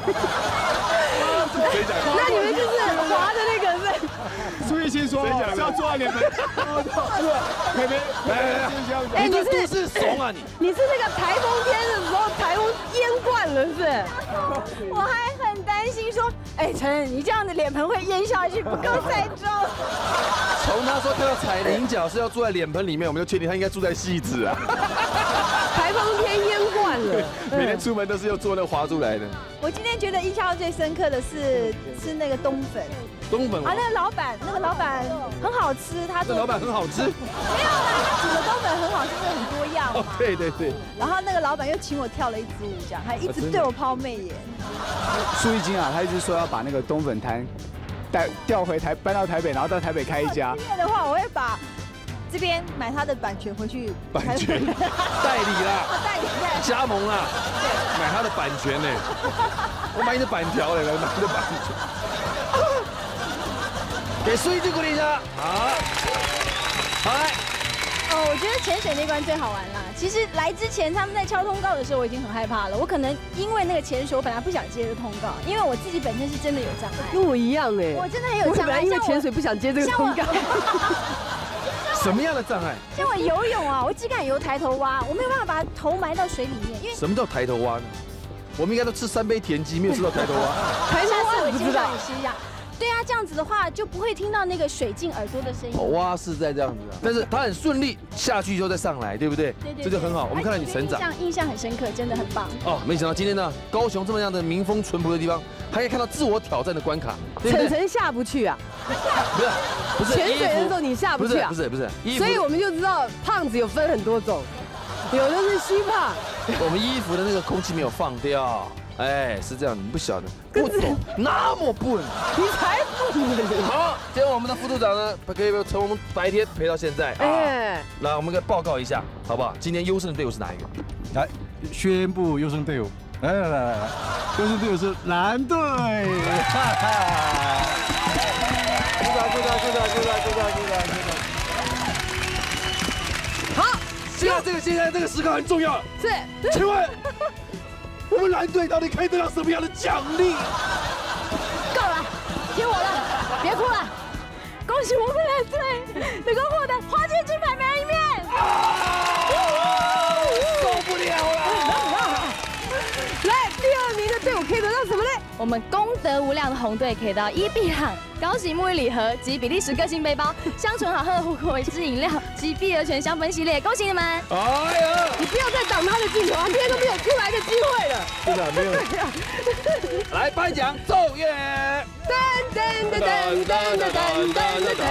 谁讲？那你们就是滑的那个是？苏玉清说要坐在脸盆，妹妹来来来，哎，你是是怂啊你！你是那个台风天的时候，台风淹灌了是不是？我还很担心说，哎，陈，你这样的脸盆会淹下去，不够再重。从他说他要踩菱角是要住在脸盆里面，我们就确定他应该住在戏子啊。每天出门都是要坐那个滑出来的。我今天觉得印象最深刻的是吃那个冬粉，冬粉啊，那个老板，那个老板很好吃，他做这老板很好吃。没有啦，他煮的冬粉很好吃，很多样哦嘛。对对对。然后那个老板又请我跳了一支舞，这样还一直对我抛媚眼。苏一金啊，他一直说要把那个冬粉摊带调回台，搬到台北，然后到台北开一家。今天的话，我会把这边买他的版权回去。版权 代理啦，代理代加盟啦，买他的版权呢，我买你的版条嘞，买你的版权。给苏一金鼓励一下，好，好来。哦，我觉得潜水那关最好玩啦。其实来之前他们在敲通告的时候，我已经很害怕了。我可能因为那个潜水，我本来不想接这个通告，因为我自己本身是真的有障碍。跟我一样哎，我真的很有障碍。我本来因为像我潜水不想接这个通告。什么样的障碍？像我游泳啊，我只敢游抬头蛙，我没有办法把头埋到水里面，因为什么叫抬头蛙呢？我们应该都吃三杯田鸡，没有吃到抬头蛙。抬头蛙我先让你试一下。对啊，这样子的话就不会听到那个水进耳朵的声音。哦蛙是在这样子啊，但是它很顺利下去之后再上来，对不对？对对，这就很好。我们看到你成长印。象印象很深刻，真的很棒。哦，没想到今天呢，高雄这么样的民风淳朴的地方，还可以看到自我挑战的关卡？晨晨下不去啊，不是，不是潜水的时候你下不去啊，不是不是不是，所以我们就知道胖子有分很多种，有的是虚胖，我们衣服的那个空气没有放掉，哎，是这样，你不晓得，不懂，那么笨，你才笨呢。好，今天我们的副组长呢，可以从我们白天陪到现在啊哎。来，我们给报告一下，好不好？今天优胜的队伍是哪一个？来，宣布优胜队伍。来来来来来，优胜队伍是蓝队。哈哈。鼓掌鼓掌鼓掌鼓掌鼓掌鼓掌鼓掌。好，现在这个现在这个时刻很重要，是，请问我们蓝队到底可以得到什么样的奖励？够了，听我的，别哭了。恭喜我们蓝队能够获得花间金牌每人一面。受不了了！来，第二名的队伍可以得到什么呢？我们功德无量的红队可以到伊碧朗高级沐浴礼盒及比利时个性背包、香醇好喝的虎果汁饮料及碧螺泉香氛系列，恭喜你们！哎呀，你不要再挡他的镜头，他今天都没有出来的机会了。真的没有。来颁奖，奏乐。噔噔噔噔噔噔噔噔噔，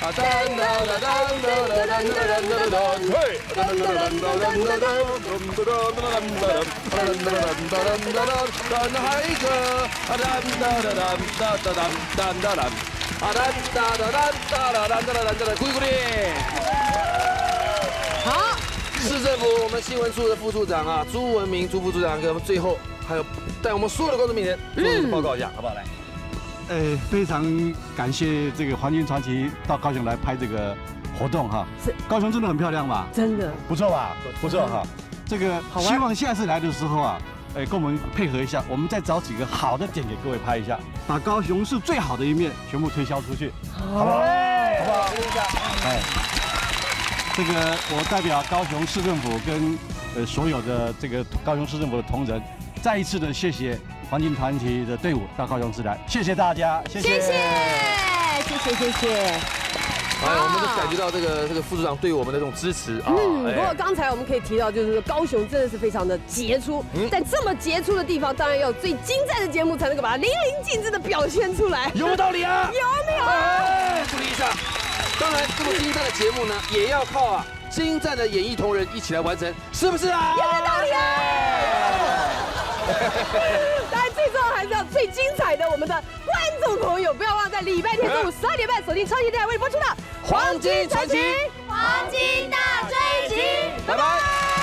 啊噔噔噔噔噔噔噔噔噔噔，嘿，噔噔噔噔噔噔噔噔噔噔噔好的，哒哒哒，哒哒哒，哒哒哒，哒哒，恭喜恭喜！好，市政府我们新闻处的副处长啊，朱文明朱副处长，给我们最后还有，带我们所有的观众面前做报告一下，好不好？来，呃，非常感谢这个黄金传奇到高雄来拍这个活动哈，高雄真的很漂亮吧？真的，不错吧？不错哈，这个希望下次来的时候啊。呃，跟我们配合一下，我们再找几个好的点给各位拍一下，把高雄市最好的一面全部推销出去，好不好？好不好？哎，这个我代表高雄市政府跟呃所有的这个高雄市政府的同仁，再一次的谢谢黄金团体的队伍到高雄市来，谢谢大家，谢谢，谢谢，谢谢，谢谢。哎，我们就感觉到这个这个副组长对我们的这种支持啊。嗯，哎不过刚才我们可以提到，就是高雄真的是非常的杰出，在这么杰出的地方，当然要有最精湛的节目，才能够把它淋漓尽致的表现出来。有没有道理啊？有没有？哎，注意一下。当然，这么精湛的节目呢，也要靠啊精湛的演艺同仁一起来完成，是不是啊？有没有道理啊？最重要还是要最精彩的我们的观众朋友，不要忘在礼拜天中午十二点半锁定超级电台为你播出的《黄金传奇》黄金大追击，拜拜。